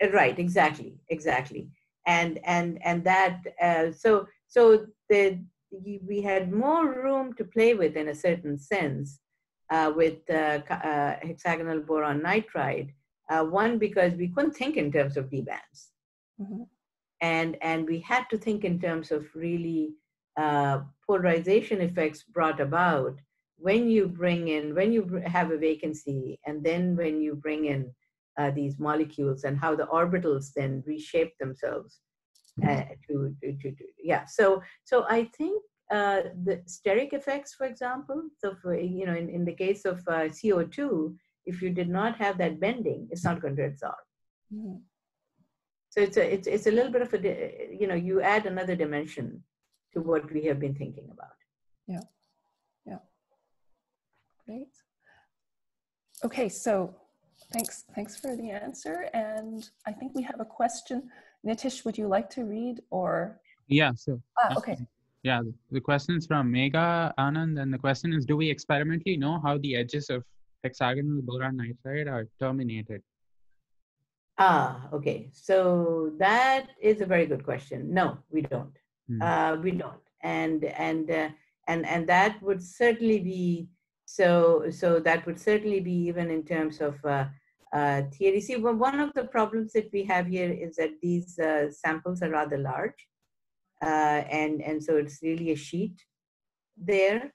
C: and, right exactly exactly and and and that uh, so so the we had more room to play with in a certain sense uh, with uh, uh hexagonal boron nitride uh, one because we couldn't think in terms of d bands mm-hmm. And and we had to think in terms of really polarization effects brought about when you bring in when you have a vacancy and then when you bring in uh, these molecules and how the orbitals then reshape themselves uh, to, to, to, to, yeah. So so i think uh, the steric effects for example so for you know in, in the case of uh, co2 if you did not have that bending it's not going to absorb mm-hmm. So it's a it's, it's a little bit of a you know you add another dimension to what we have been thinking about
A: yeah yeah great okay so Thanks, thanks for the answer. And I think we have a question. Nitish, would you like to read or?
D: Yeah, so.
A: Ah, okay.
D: Yeah, the question is from Mega Anand, and the question is, do we experimentally know how the edges of hexagonal boron nitride are terminated?
C: Ah, okay. So that is a very good question. No, we don't. Hmm. Uh, we don't. And and uh, and and that would certainly be so so that would certainly be even in terms of uh, uh, theory. See, well, one of the problems that we have here is that these uh, samples are rather large, uh, and and so it's really a sheet there.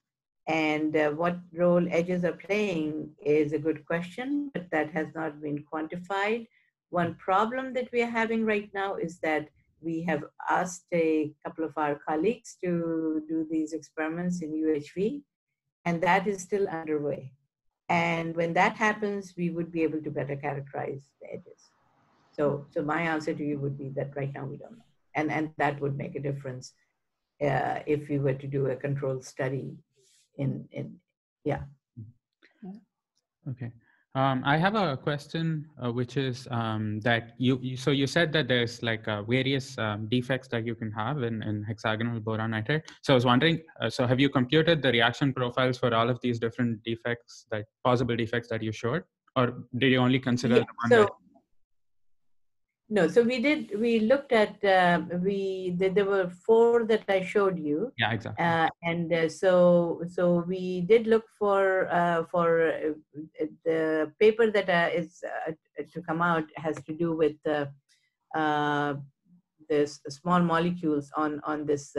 C: And uh, what role edges are playing is a good question, but that has not been quantified. One problem that we are having right now is that we have asked a couple of our colleagues to do these experiments in UHV, and that is still underway. And when that happens, we would be able to better characterize the edges. So, so my answer to you would be that right now we don't know, and and that would make a difference uh, if we were to do a controlled study. In in yeah.
D: Okay. Um, I have a question, uh, which is um, that you, you, so you said that there's like uh, various um, defects that you can have in, in hexagonal boron nitride. So I was wondering, uh, so have you computed the reaction profiles for all of these different defects, that possible defects that you showed, or did you only consider
C: yeah,
D: the one
C: so,
D: that
C: no, so we did, we looked at, uh, we, there were four that I showed you.
D: Yeah, exactly.
C: Uh, and uh, so, so we did look for, uh, for uh, the paper that uh, is to come out has to do with the small molecules on, on this,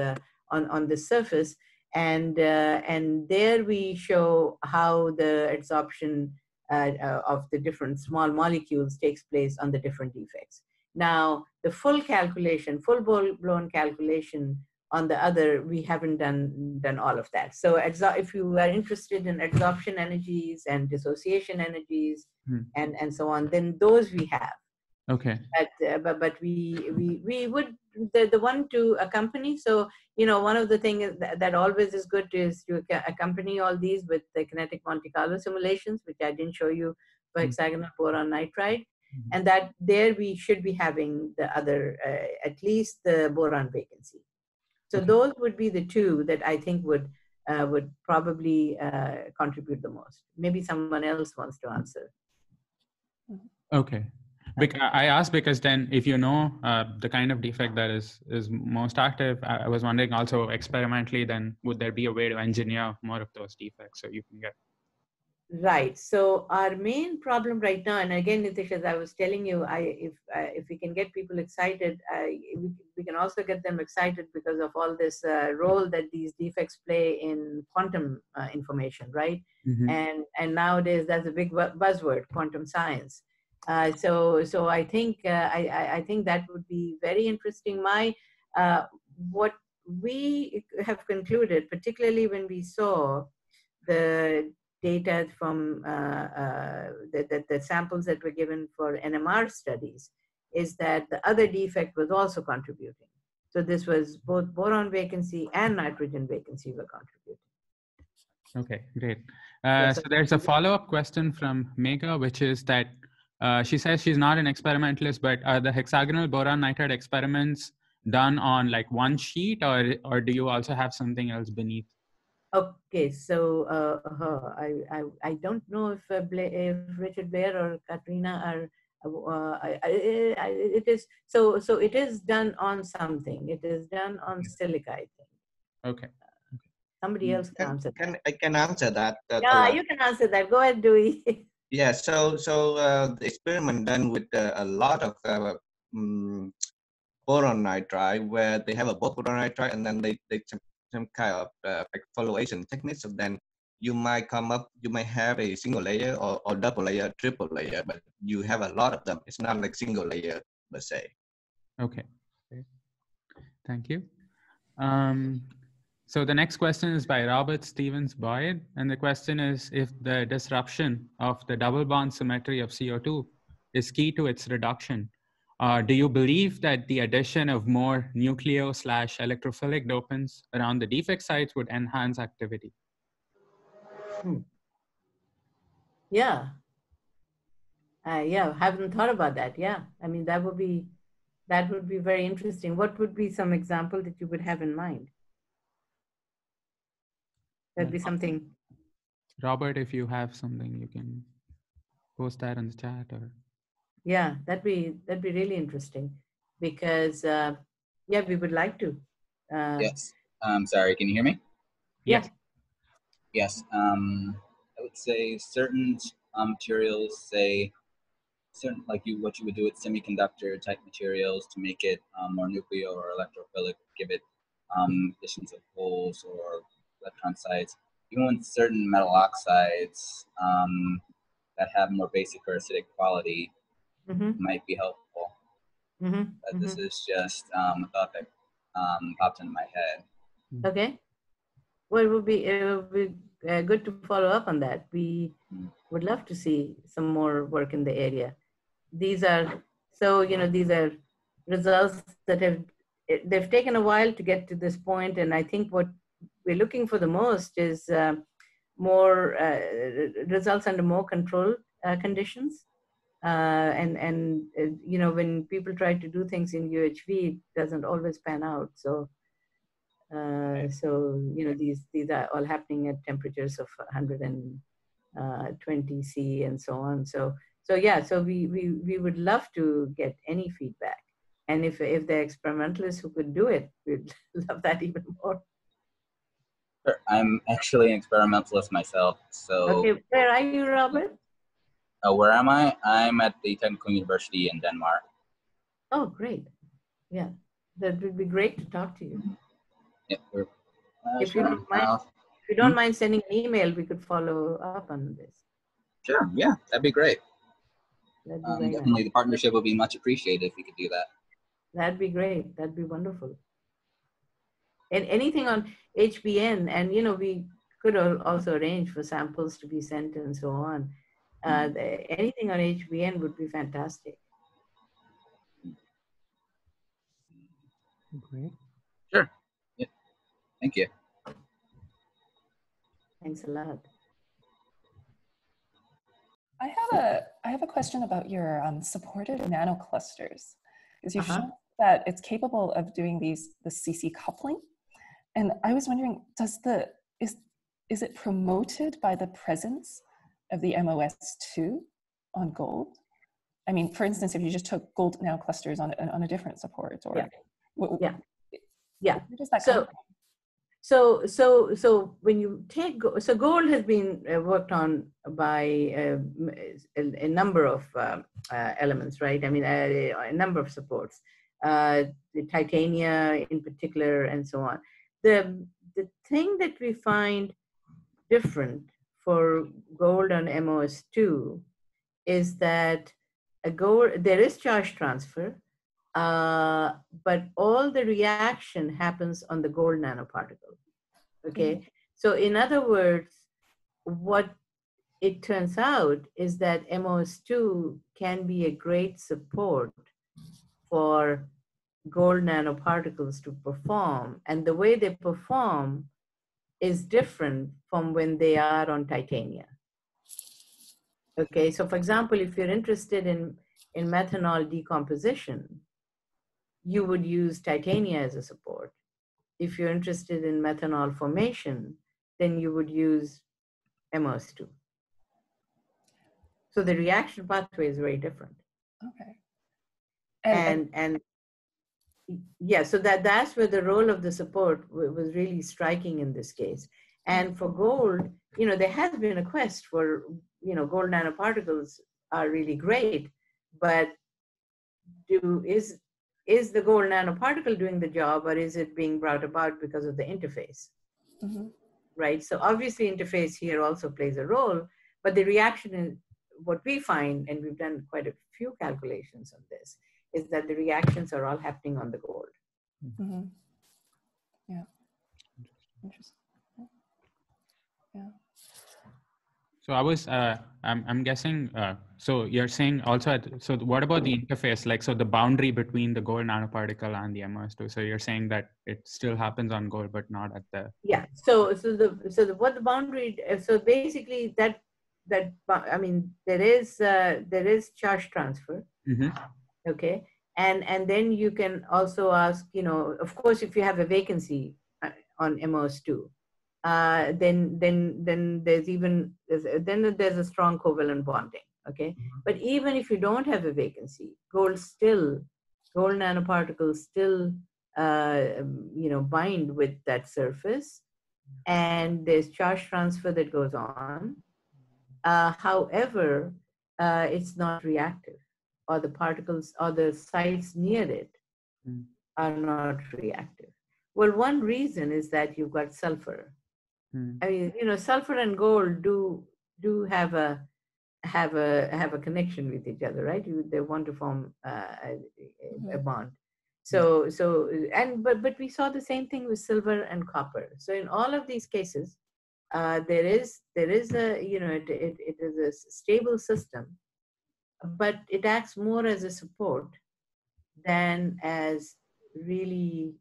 C: on, on this surface. And, and there we show how the adsorption of the different small molecules takes place on the different defects. Now, the full calculation, full blown calculation on the other, we haven't done, done all of that. So if you are interested in adsorption energies and dissociation energies hmm. and, and so on, then those we have.
D: Okay.
C: But, uh, but, but we, we, we would, the, the one to accompany. So, you know, one of the things that, that always is good is to accompany all these with the kinetic Monte Carlo simulations, which I didn't show you for hmm. hexagonal boron nitride mm-hmm. and that there we should be having the other, uh, at least the boron vacancy. So okay. those would be the two that I think would uh, would probably uh, contribute the most. Maybe someone else wants to answer.
D: Okay. Because I asked because then if you know uh, the kind of defect that is is most active, I was wondering also experimentally then would there be a way to engineer more of those defects so you can get
C: Right. So our main problem right now, and again, Nitish, as I was telling you, I if uh, if we can get people excited, uh, we, we can also get them excited because of all this uh, role that these defects play in quantum uh, information, right? Mm-hmm. And and nowadays that's a big buzzword, quantum science. Uh, so so I think uh, I I think that would be very interesting. My what we have concluded, particularly when we saw the data from uh, uh, the, the, the, samples that were given for NMR studies is that the other defect was also contributing. So this was both boron vacancy and nitrogen vacancy were contributing.
D: Okay, great. Uh, so there's a follow-up question from Mega, which is that uh, she says she's not an experimentalist, but are the hexagonal boron nitride experiments done on like one sheet or, or do you also have something else beneath?
C: Okay, so uh, uh, I, I I don't know if uh, if Richard Blair or Katrina are. Uh, I, I, it is so so it is done on something. It is done on silica, I think.
D: Okay.
C: Somebody mm, else can,
E: can
C: answer.
E: Can I can answer that?
C: Uh, yeah, you can answer that. Go ahead, Dewey.
E: yeah. So so uh, the experiment done with uh, a lot of um, boron nitride, where they have a boron nitride, and then they they some kind of uh, evaluation techniques, so then you might come up, you might have a single layer or, or double layer, triple layer, but you have a lot of them. It's not like single layer per se.
D: Okay, thank you. Um, so the next question is by Robert Stevens Boyd, and the question is if the disruption of the double bond symmetry of CO2 is key to its reduction, uh, do you believe that the addition of more nucleo slash electrophilic dopants around the defect sites would enhance activity?
C: Hmm. Yeah. Uh, yeah, haven't thought about that. Yeah, I mean that would be that would be very interesting. What would be some example that you would have in mind? That'd be something.
D: Robert, if you have something, you can post that in the chat or.
C: Yeah, that'd be that'd be really interesting because uh, yeah, we would like to.
F: Uh, yes. Um, sorry, can you hear me?
D: Yes.
F: Yes. Um, I would say certain um, materials, say certain like you what you would do with semiconductor type materials to make it um, more nuclear or electrophilic, give it um, additions of holes or electron sites. Even with certain metal oxides um, that have more basic or acidic quality
C: Mm-hmm.
F: might be helpful.
C: Mm-hmm.
F: But this is just um, a thought that um, popped into my head.
C: Okay. Well, it would be it would be uh, good to follow up on that. We
F: Mm.
C: would love to see some more work in the area. These are so you know these are results that have it, they've taken a while to get to this point, and I think what we're looking for the most is uh, more uh, results under more controlled uh, conditions. Uh, and and uh, you know when people try to do things in UHV, it doesn't always pan out. So uh, so you know these these are all happening at temperatures of 120 C and so on. So so yeah, so we we we would love to get any feedback, and if if the experimentalists who could do it, we'd love that even more.
F: I'm actually an experimentalist myself. So
C: Okay, where are you, Robert?
F: Uh, where am I? I'm at the Technical University in Denmark.
C: Oh, great. Yeah, that would be great to talk to you.
F: Yeah, we're, uh,
C: If you don't mind.
F: Uh,
C: If you don't mind sending an email, we could follow up on this.
F: sure. Yeah, that'd be great.
C: That'd be
F: Um,
C: very nice.
F: definitely, the partnership would be much appreciated if we could do that.
C: That'd be great. That'd be wonderful. And anything on HBN, and you know, we could also arrange for samples to be sent and so on. Uh, the- anything on HBN would be fantastic.
D: Great. Sure. Yeah.
F: Thank you.
C: Thanks a lot.
A: I have a I have a question about your um, supported nanoclusters because you've
C: Uh-huh.
A: shown that it's capable of doing these the CC coupling, and I was wondering, does the is is it promoted by the presence of the MOS2 on gold? I mean, for instance, if you just took gold nanoclusters on on a different support, or
C: Yeah.
A: wh- wh-
C: Yeah. Yeah.
A: where does that
C: So-? So, so, so when you take so gold has been uh, worked on by a, m- a, a number of um, uh, elements, right? I mean, a, a number of supports, uh, the titania in particular, and so on. The the thing that we find different for gold on MOS2 is that a gold there is charge transfer, uh, but all the reaction happens on the gold nanoparticle. Okay, so in other words, what it turns out is that MOS2 can be a great support for gold nanoparticles to perform, and the way they perform is different from when they are on titania. Okay, so for example, if you're interested in, in methanol decomposition, you would use titania as a support. If you're interested in methanol formation, then you would use MOS2. So the reaction pathway is very different.
A: Okay. And,
C: And, and yeah, so that, that's where the role of the support wa- was really striking in this case. And for gold, you know, there has been a quest for, you know, gold nanoparticles are really great, but do is is the gold nanoparticle doing the job or is it being brought about because of the interface
A: Mhm.
C: right so obviously interface here also plays a role but the reaction is what we find and we've done quite a few calculations on this is that the reactions are all happening on the gold
A: Mhm. Yeah. Interesting. Yeah.
D: So I was, uh, I'm, I'm guessing, uh, so you're saying also, at, so what about the interface? Like, so the boundary between the gold nanoparticle and the MOS2. So you're saying that it still happens on gold, but not at the,
C: yeah so so the so the, what the boundary so basically that that i mean there is uh, there is charge transfer
D: Mhm.
C: Okay? And and then you can also ask you know of course if you have a vacancy uh, on mos2 uh, then then then there's even there's, then there's a strong covalent bonding okay? But even if you don't have a vacancy gold still gold nanoparticles still uh, um, you know bind with that surface and there's charge transfer that goes on. Uh, however, uh, it's not reactive, or the particles or the sites near it
D: Mm.
C: are not reactive. Well, one reason is that you've got sulfur.
D: Mm.
C: I mean, you know, sulfur and gold do do have a have a have a connection with each other, right? You, they want to form uh, a, a
A: Mhm.
C: bond. So so and but but we saw the same thing with silver and copper. So in all of these cases, uh, there is there is a you know it, it, it is a stable system, but it acts more as a support than as really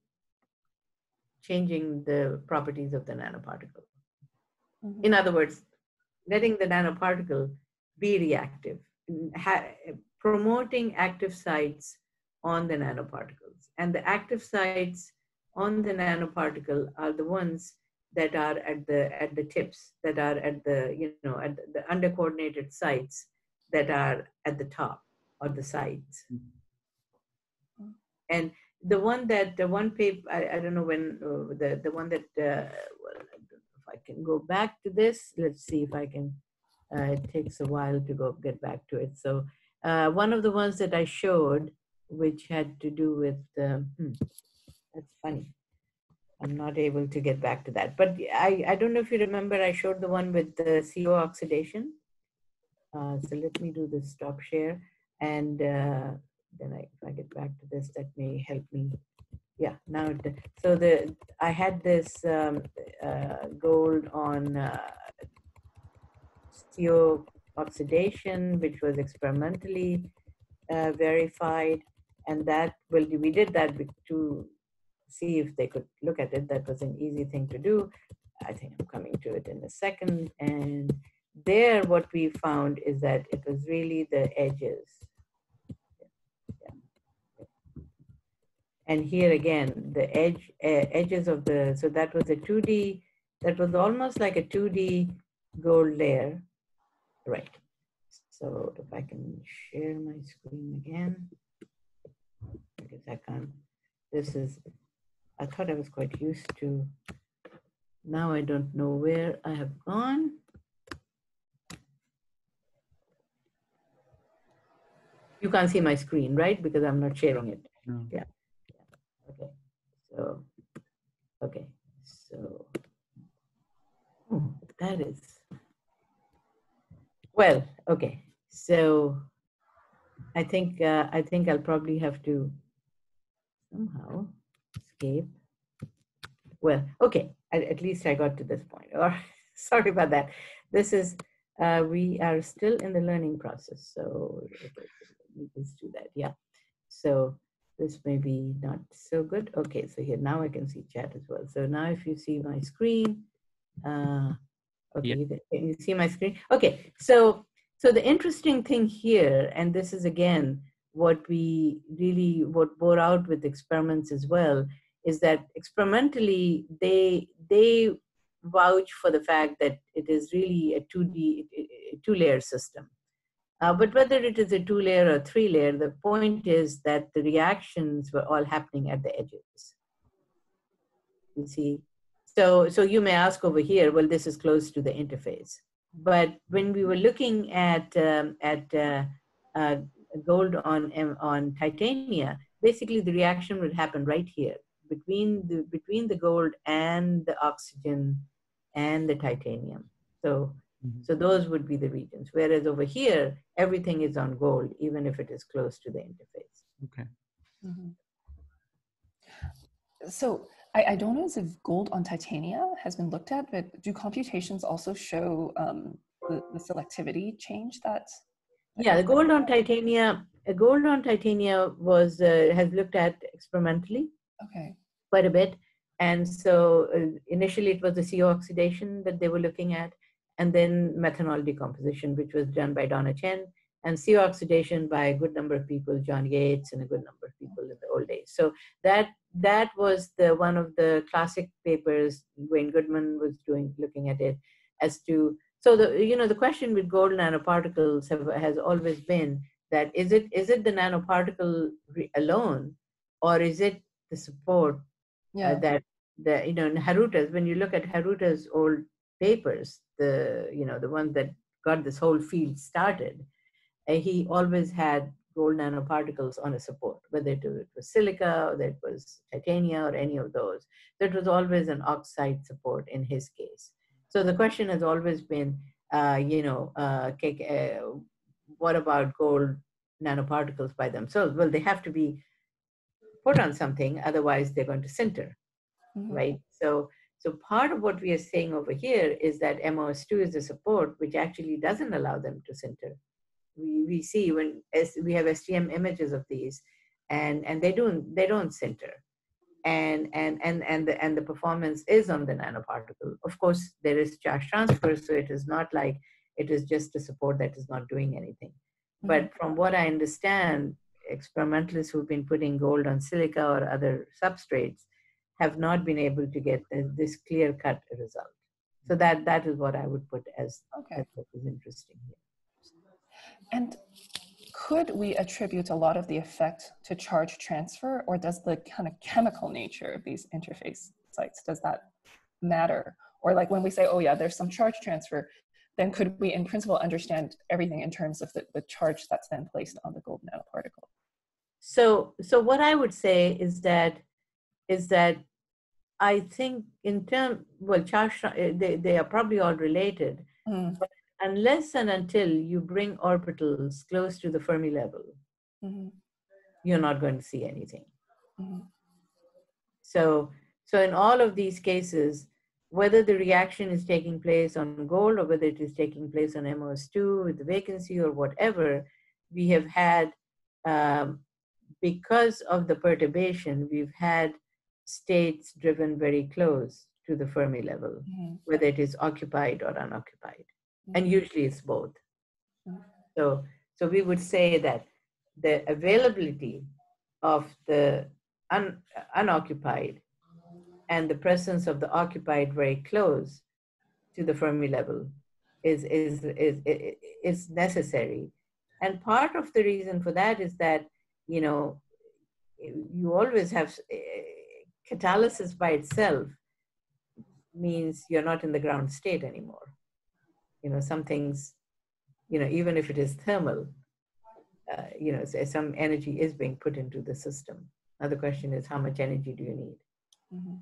C: changing the properties of the nanoparticle.
A: Mhm.
C: In other words, letting the nanoparticle be reactive, ha- promoting active sites on the nanoparticles. And the active sites on the nanoparticle are the ones that are at the at the tips, that are at the you know at the under coordinated sites that are at the top or the sides. And the one that the one paper I, I don't know when uh, the the one that uh, well, I don't know if I can go back to this. Let's see if I can. Uh, it takes a while to go get back to it. So uh, one of the ones that I showed, which had to do with um, hmm, that's funny. I'm not able to get back to that. But I, I don't know if you remember, I showed the one with the CO oxidation. Uh, so let me do the stop share. And uh, then I, if I get back to this, that may help me. Yeah, now, it- so the I had this um, uh, gold on uh, CO oxidation, which was experimentally uh, verified. And that, well, we did that to see if they could look at it. That was an easy thing to do. I think I'm coming to it in a second. And there, what we found is that it was really the edges. And here again, the edge edges of the so that was a 2D. That was almost like a 2D gold layer, right? So if I can share my screen again, guess I can't. This is. I thought I was quite used to. Now I don't know where I have gone. You can't see my screen, right? Because I'm not sharing it.
D: No.
C: Okay, so, okay, so, oh, that is, well, okay, so I think, uh, I think I'll probably have to somehow escape. Well, okay, at, at least I got to this point. Or sorry about that. This is, uh, we are still in the learning process. So okay, let me just do that. Yeah. So this may be not so good. Okay, so here now I can see chat as well. So now if you see my screen, uh, okay,
D: Yeah.
C: you can can you see my screen? Okay, so so the interesting thing here, and this is again what we really what bore out with experiments as well, is that experimentally they they vouch for the fact that it is really a 2D two layer system. Uh, but whether it is a two layer or three layer, the point is that the reactions were all happening at the edges. You see, so so you may ask over here, well, this is close to the interface. But when we were looking at um, at uh, uh, gold on on titania, basically the reaction would happen right here between the between the gold and the oxygen and the titanium. So
D: Mhm.
C: so those would be the regions. Whereas over here, everything is on gold, even if it is close to the interface.
D: Okay.
A: Mhm. So I, I don't know if gold on titania has been looked at, but do computations also show um, the, the selectivity change that?
C: Yeah, the gold on titania, uh, gold on titania was uh, has looked at experimentally
A: Okay.
C: quite a bit, and so uh, initially it was the CO oxidation that they were looking at, and then methanol decomposition, which was done by Donna Chen, and CO oxidation by a good number of people, John Yates, and a good number of people in the old days. So that that was the one of the classic papers. Wayne Goodman was doing looking at it as to so the you know the question with gold nanoparticles have, has always been that is it is it the nanoparticle re- alone or is it the support uh,
A: Yeah.
C: that the you know in Haruta's when you look at Haruta's old papers, the you know the ones that got this whole field started, uh, he always had gold nanoparticles on a support, whether it was silica, whether it was titania, or any of those. It was always an oxide support in his case. So the question has always been, uh, you know, uh, uh, what about gold nanoparticles by themselves? Well, they have to be put on something, otherwise they're going to sinter, mm-hmm. right? So, so part of what we are saying over here is that MOS2 is the support which actually doesn't allow them to sinter. We, we see when as we have STM images of these, and and they don't they don't sinter, and and and and the and the performance is on the nanoparticle. Of course, there is charge transfer, so it is not like it is just a support that is not doing anything. Mm-hmm. But from what I understand, experimentalists who've been putting gold on silica or other substrates have not been able to get this clear cut result. So that that is what I would put as okay. what is interesting here.
A: And could we attribute a lot of the effect to charge transfer, or does the kind of chemical nature of these interface sites does that matter? Or like when we say, oh yeah, there's some charge transfer, then could we in principle understand everything in terms of the, the charge that's then placed on the gold nanoparticle?
C: So, so what I would say is that is that I think in term well, eh, they, they are probably all related, mm. but unless and until you bring orbitals close to the Fermi level, mm-hmm. you're not going to see anything. Mm-hmm. So, so in all of these cases, whether the reaction is taking place on gold or whether it is taking place on MOS2 with the vacancy or whatever, we have had, um, because of the perturbation, we've had states driven very close to the Fermi level, mm-hmm. whether it is occupied or unoccupied. Mm-hmm. And usually it's both. Mm-hmm. So, so we would say that the availability of the un, unoccupied and the presence of the occupied very close to the Fermi level is, is, is, is, necessary. And part of the reason for that is that, you know, you always have eh, catalysis by itself means you're not in the ground state anymore. You know, some things, you know, even if it is thermal, uh, you know, some energy is being put into the system. Now the question is, how much energy do you need? Mm-hmm.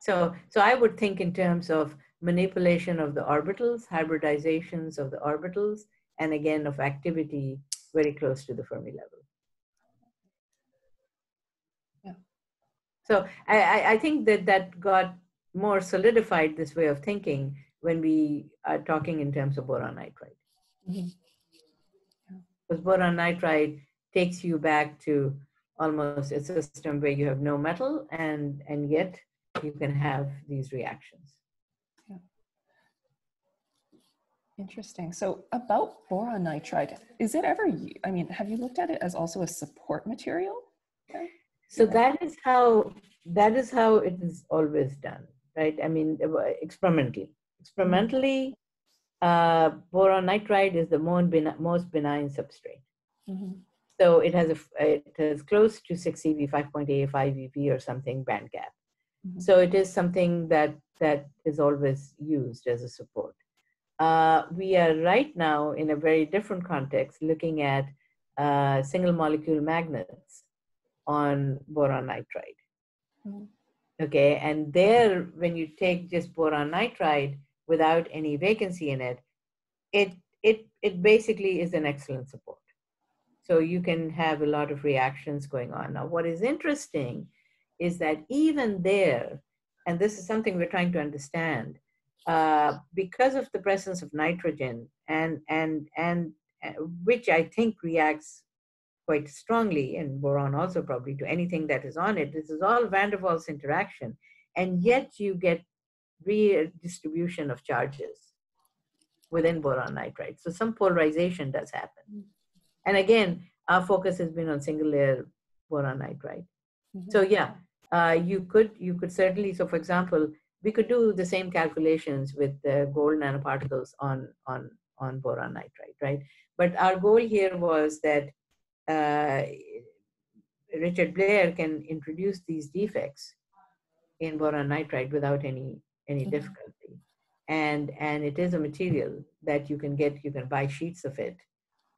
C: So, so I would think in terms of manipulation of the orbitals, hybridizations of the orbitals, and again of activity very close to the Fermi level. So I, I think that that got more solidified this way of thinking when we are talking in terms of boron nitride. Mm-hmm. Because boron nitride takes you back to almost a system where you have no metal and and yet you can have these reactions. Yeah.
A: Interesting. So about boron nitride, is it ever, I mean, have you looked at it as also a support material?
C: Okay. So that is how, that is how it is always done, right? I mean, experimentally. Experimentally, uh, boron nitride is the most benign, most benign substrate. Mm-hmm. So it has a it has close to 6 eV, 5.85 eV or something band gap. Mm-hmm. So it is something that that is always used as a support. Uh, we are right now in a very different context looking at uh, single molecule magnets on boron nitride. Mm-hmm. Okay, and there, when you take just boron nitride without any vacancy in it, it it it basically is an excellent support. So you can have a lot of reactions going on. Now, what is interesting is that even there, and this is something we're trying to understand, uh, because of the presence of nitrogen and and and uh, which I think reacts quite strongly, and boron also probably to anything that is on it. This is all van der Waals interaction, and yet you get redistribution of charges within boron nitride. So some polarization does happen. And again, our focus has been on single layer boron nitride. Mm-hmm. So yeah, uh, you could you could certainly so for example we could do the same calculations with the gold nanoparticles on on on boron nitride right but our goal here was that uh, richard blair can introduce these defects in boron nitride without any any
A: Mhm.
C: difficulty. And and it is a material that you can get, you can buy sheets of it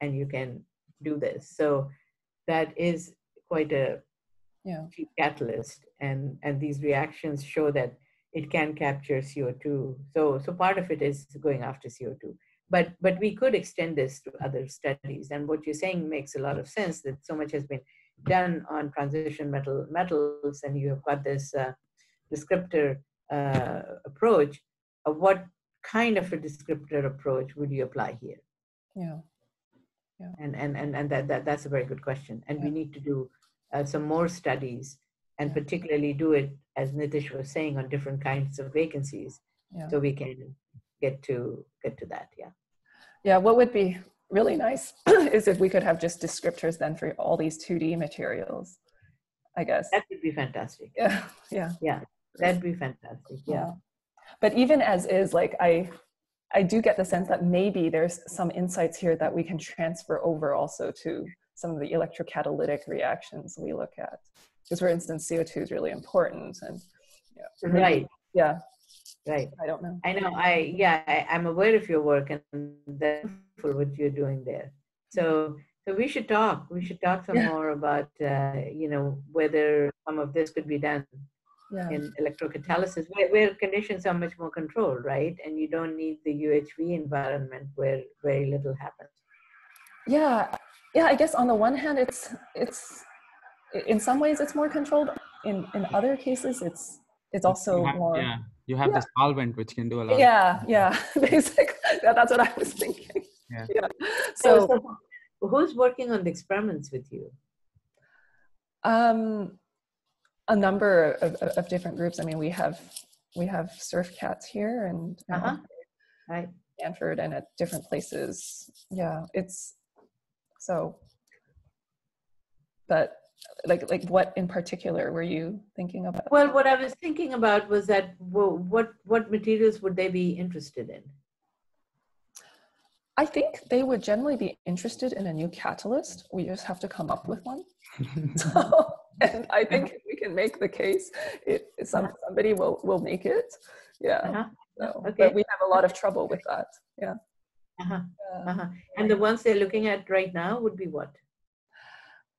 C: and you can do this. So that is quite a
A: Yeah.
C: cheap catalyst and and these reactions show that it can capture CO2. So so part of it is going after CO2. But but we could extend this to other studies. And what you're saying makes a lot of sense that so much has been done on transition metal metals and you have got this uh, descriptor uh, approach. Uh, what kind of a descriptor approach would you apply here?
A: Yeah.
C: yeah and and and, and that, that that's a very good question and we need to do uh, some more studies and
A: Yeah.
C: particularly do it as nitish was saying on different kinds of vacancies
A: Yeah.
C: so we can get to get to that yeah
A: Yeah, what would be really nice is if we could have just descriptors then for all these 2D materials, I guess.
C: that would be fantastic
A: Yeah, yeah, Yeah.
C: that'd be fantastic yeah
A: yeah. But even as is, like I, I do get the sense that maybe there's some insights here that we can transfer over also to some of the electrocatalytic reactions we look at. Because for instance, CO2 is really important, and yeah.
C: right
A: yeah,
C: right
A: I don't know.
C: i know i yeah I, i'm aware of your work and that's for what you're doing there so so we should talk we should talk some
A: Yeah.
C: more about uh, you know whether some of this could be done
A: Yeah,
C: in electrocatalysis where, where conditions are much more controlled, right? And you don't need the UHV environment where very little happens.
A: yeah, yeah. I guess on the one hand, it's it's in some ways it's more controlled. In in other cases, it's it's also more.
D: yeah you have the solvent which can do a lot
A: Yeah, yeah, basically. Yeah, that's what I was thinking.
D: Yeah.
A: So,
C: so who's working on the experiments with you?
A: um, a number of, of, of different groups. I mean, we have we have surf cats here and you
C: Uh-huh. Right.
A: Stanford and at different places. Yeah, it's so. But like like what in particular were you thinking about?
C: Well, what I was thinking about was that well, what what materials would they be interested in?
A: I think they would generally be interested in a new catalyst. We just have to come up with one. So, and I think if we can make the case, it, some, somebody will, will make it. Yeah.
C: Uh-huh.
A: So,
C: Okay.
A: But we have a lot of trouble with that. Yeah.
C: Uh-huh.
A: Uh,
C: Uh-huh. And the ones they're looking at right now would be what?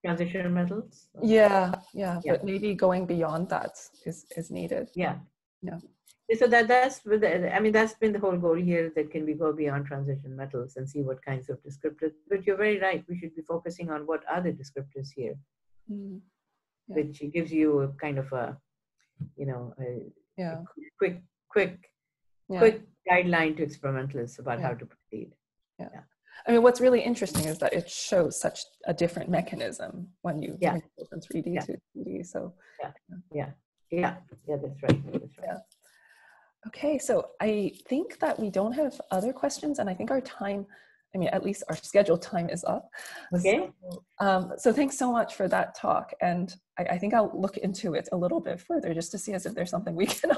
C: Transition metals?
A: yeah. Yeah.
C: Yeah.
A: But maybe going beyond that is, is needed.
C: Yeah.
A: Yeah.
C: So that that's with the, I mean that's been the whole goal here that can we go beyond transition metals and see what kinds of descriptors. But you're very right. We should be focusing on what are the descriptors here,
A: Mm, Yeah.
C: which gives you a kind of a, you know, a
A: Yeah.
C: quick quick
A: Yeah.
C: quick guideline to experimentalists about
A: Yeah.
C: how to proceed.
A: I mean, what's really interesting is that it shows such a different mechanism when you
C: Yeah.
A: go from 3D
C: Yeah.
A: to 2D. So,
C: Yeah, yeah, that's right. That's right.
A: Yeah. okay. So I think that we don't have other questions, and I think our time, I mean, at least our scheduled time is up.
C: Okay.
A: So, um, so thanks so much for that talk. And I, I think I'll look into it a little bit further just to see as if there's something we can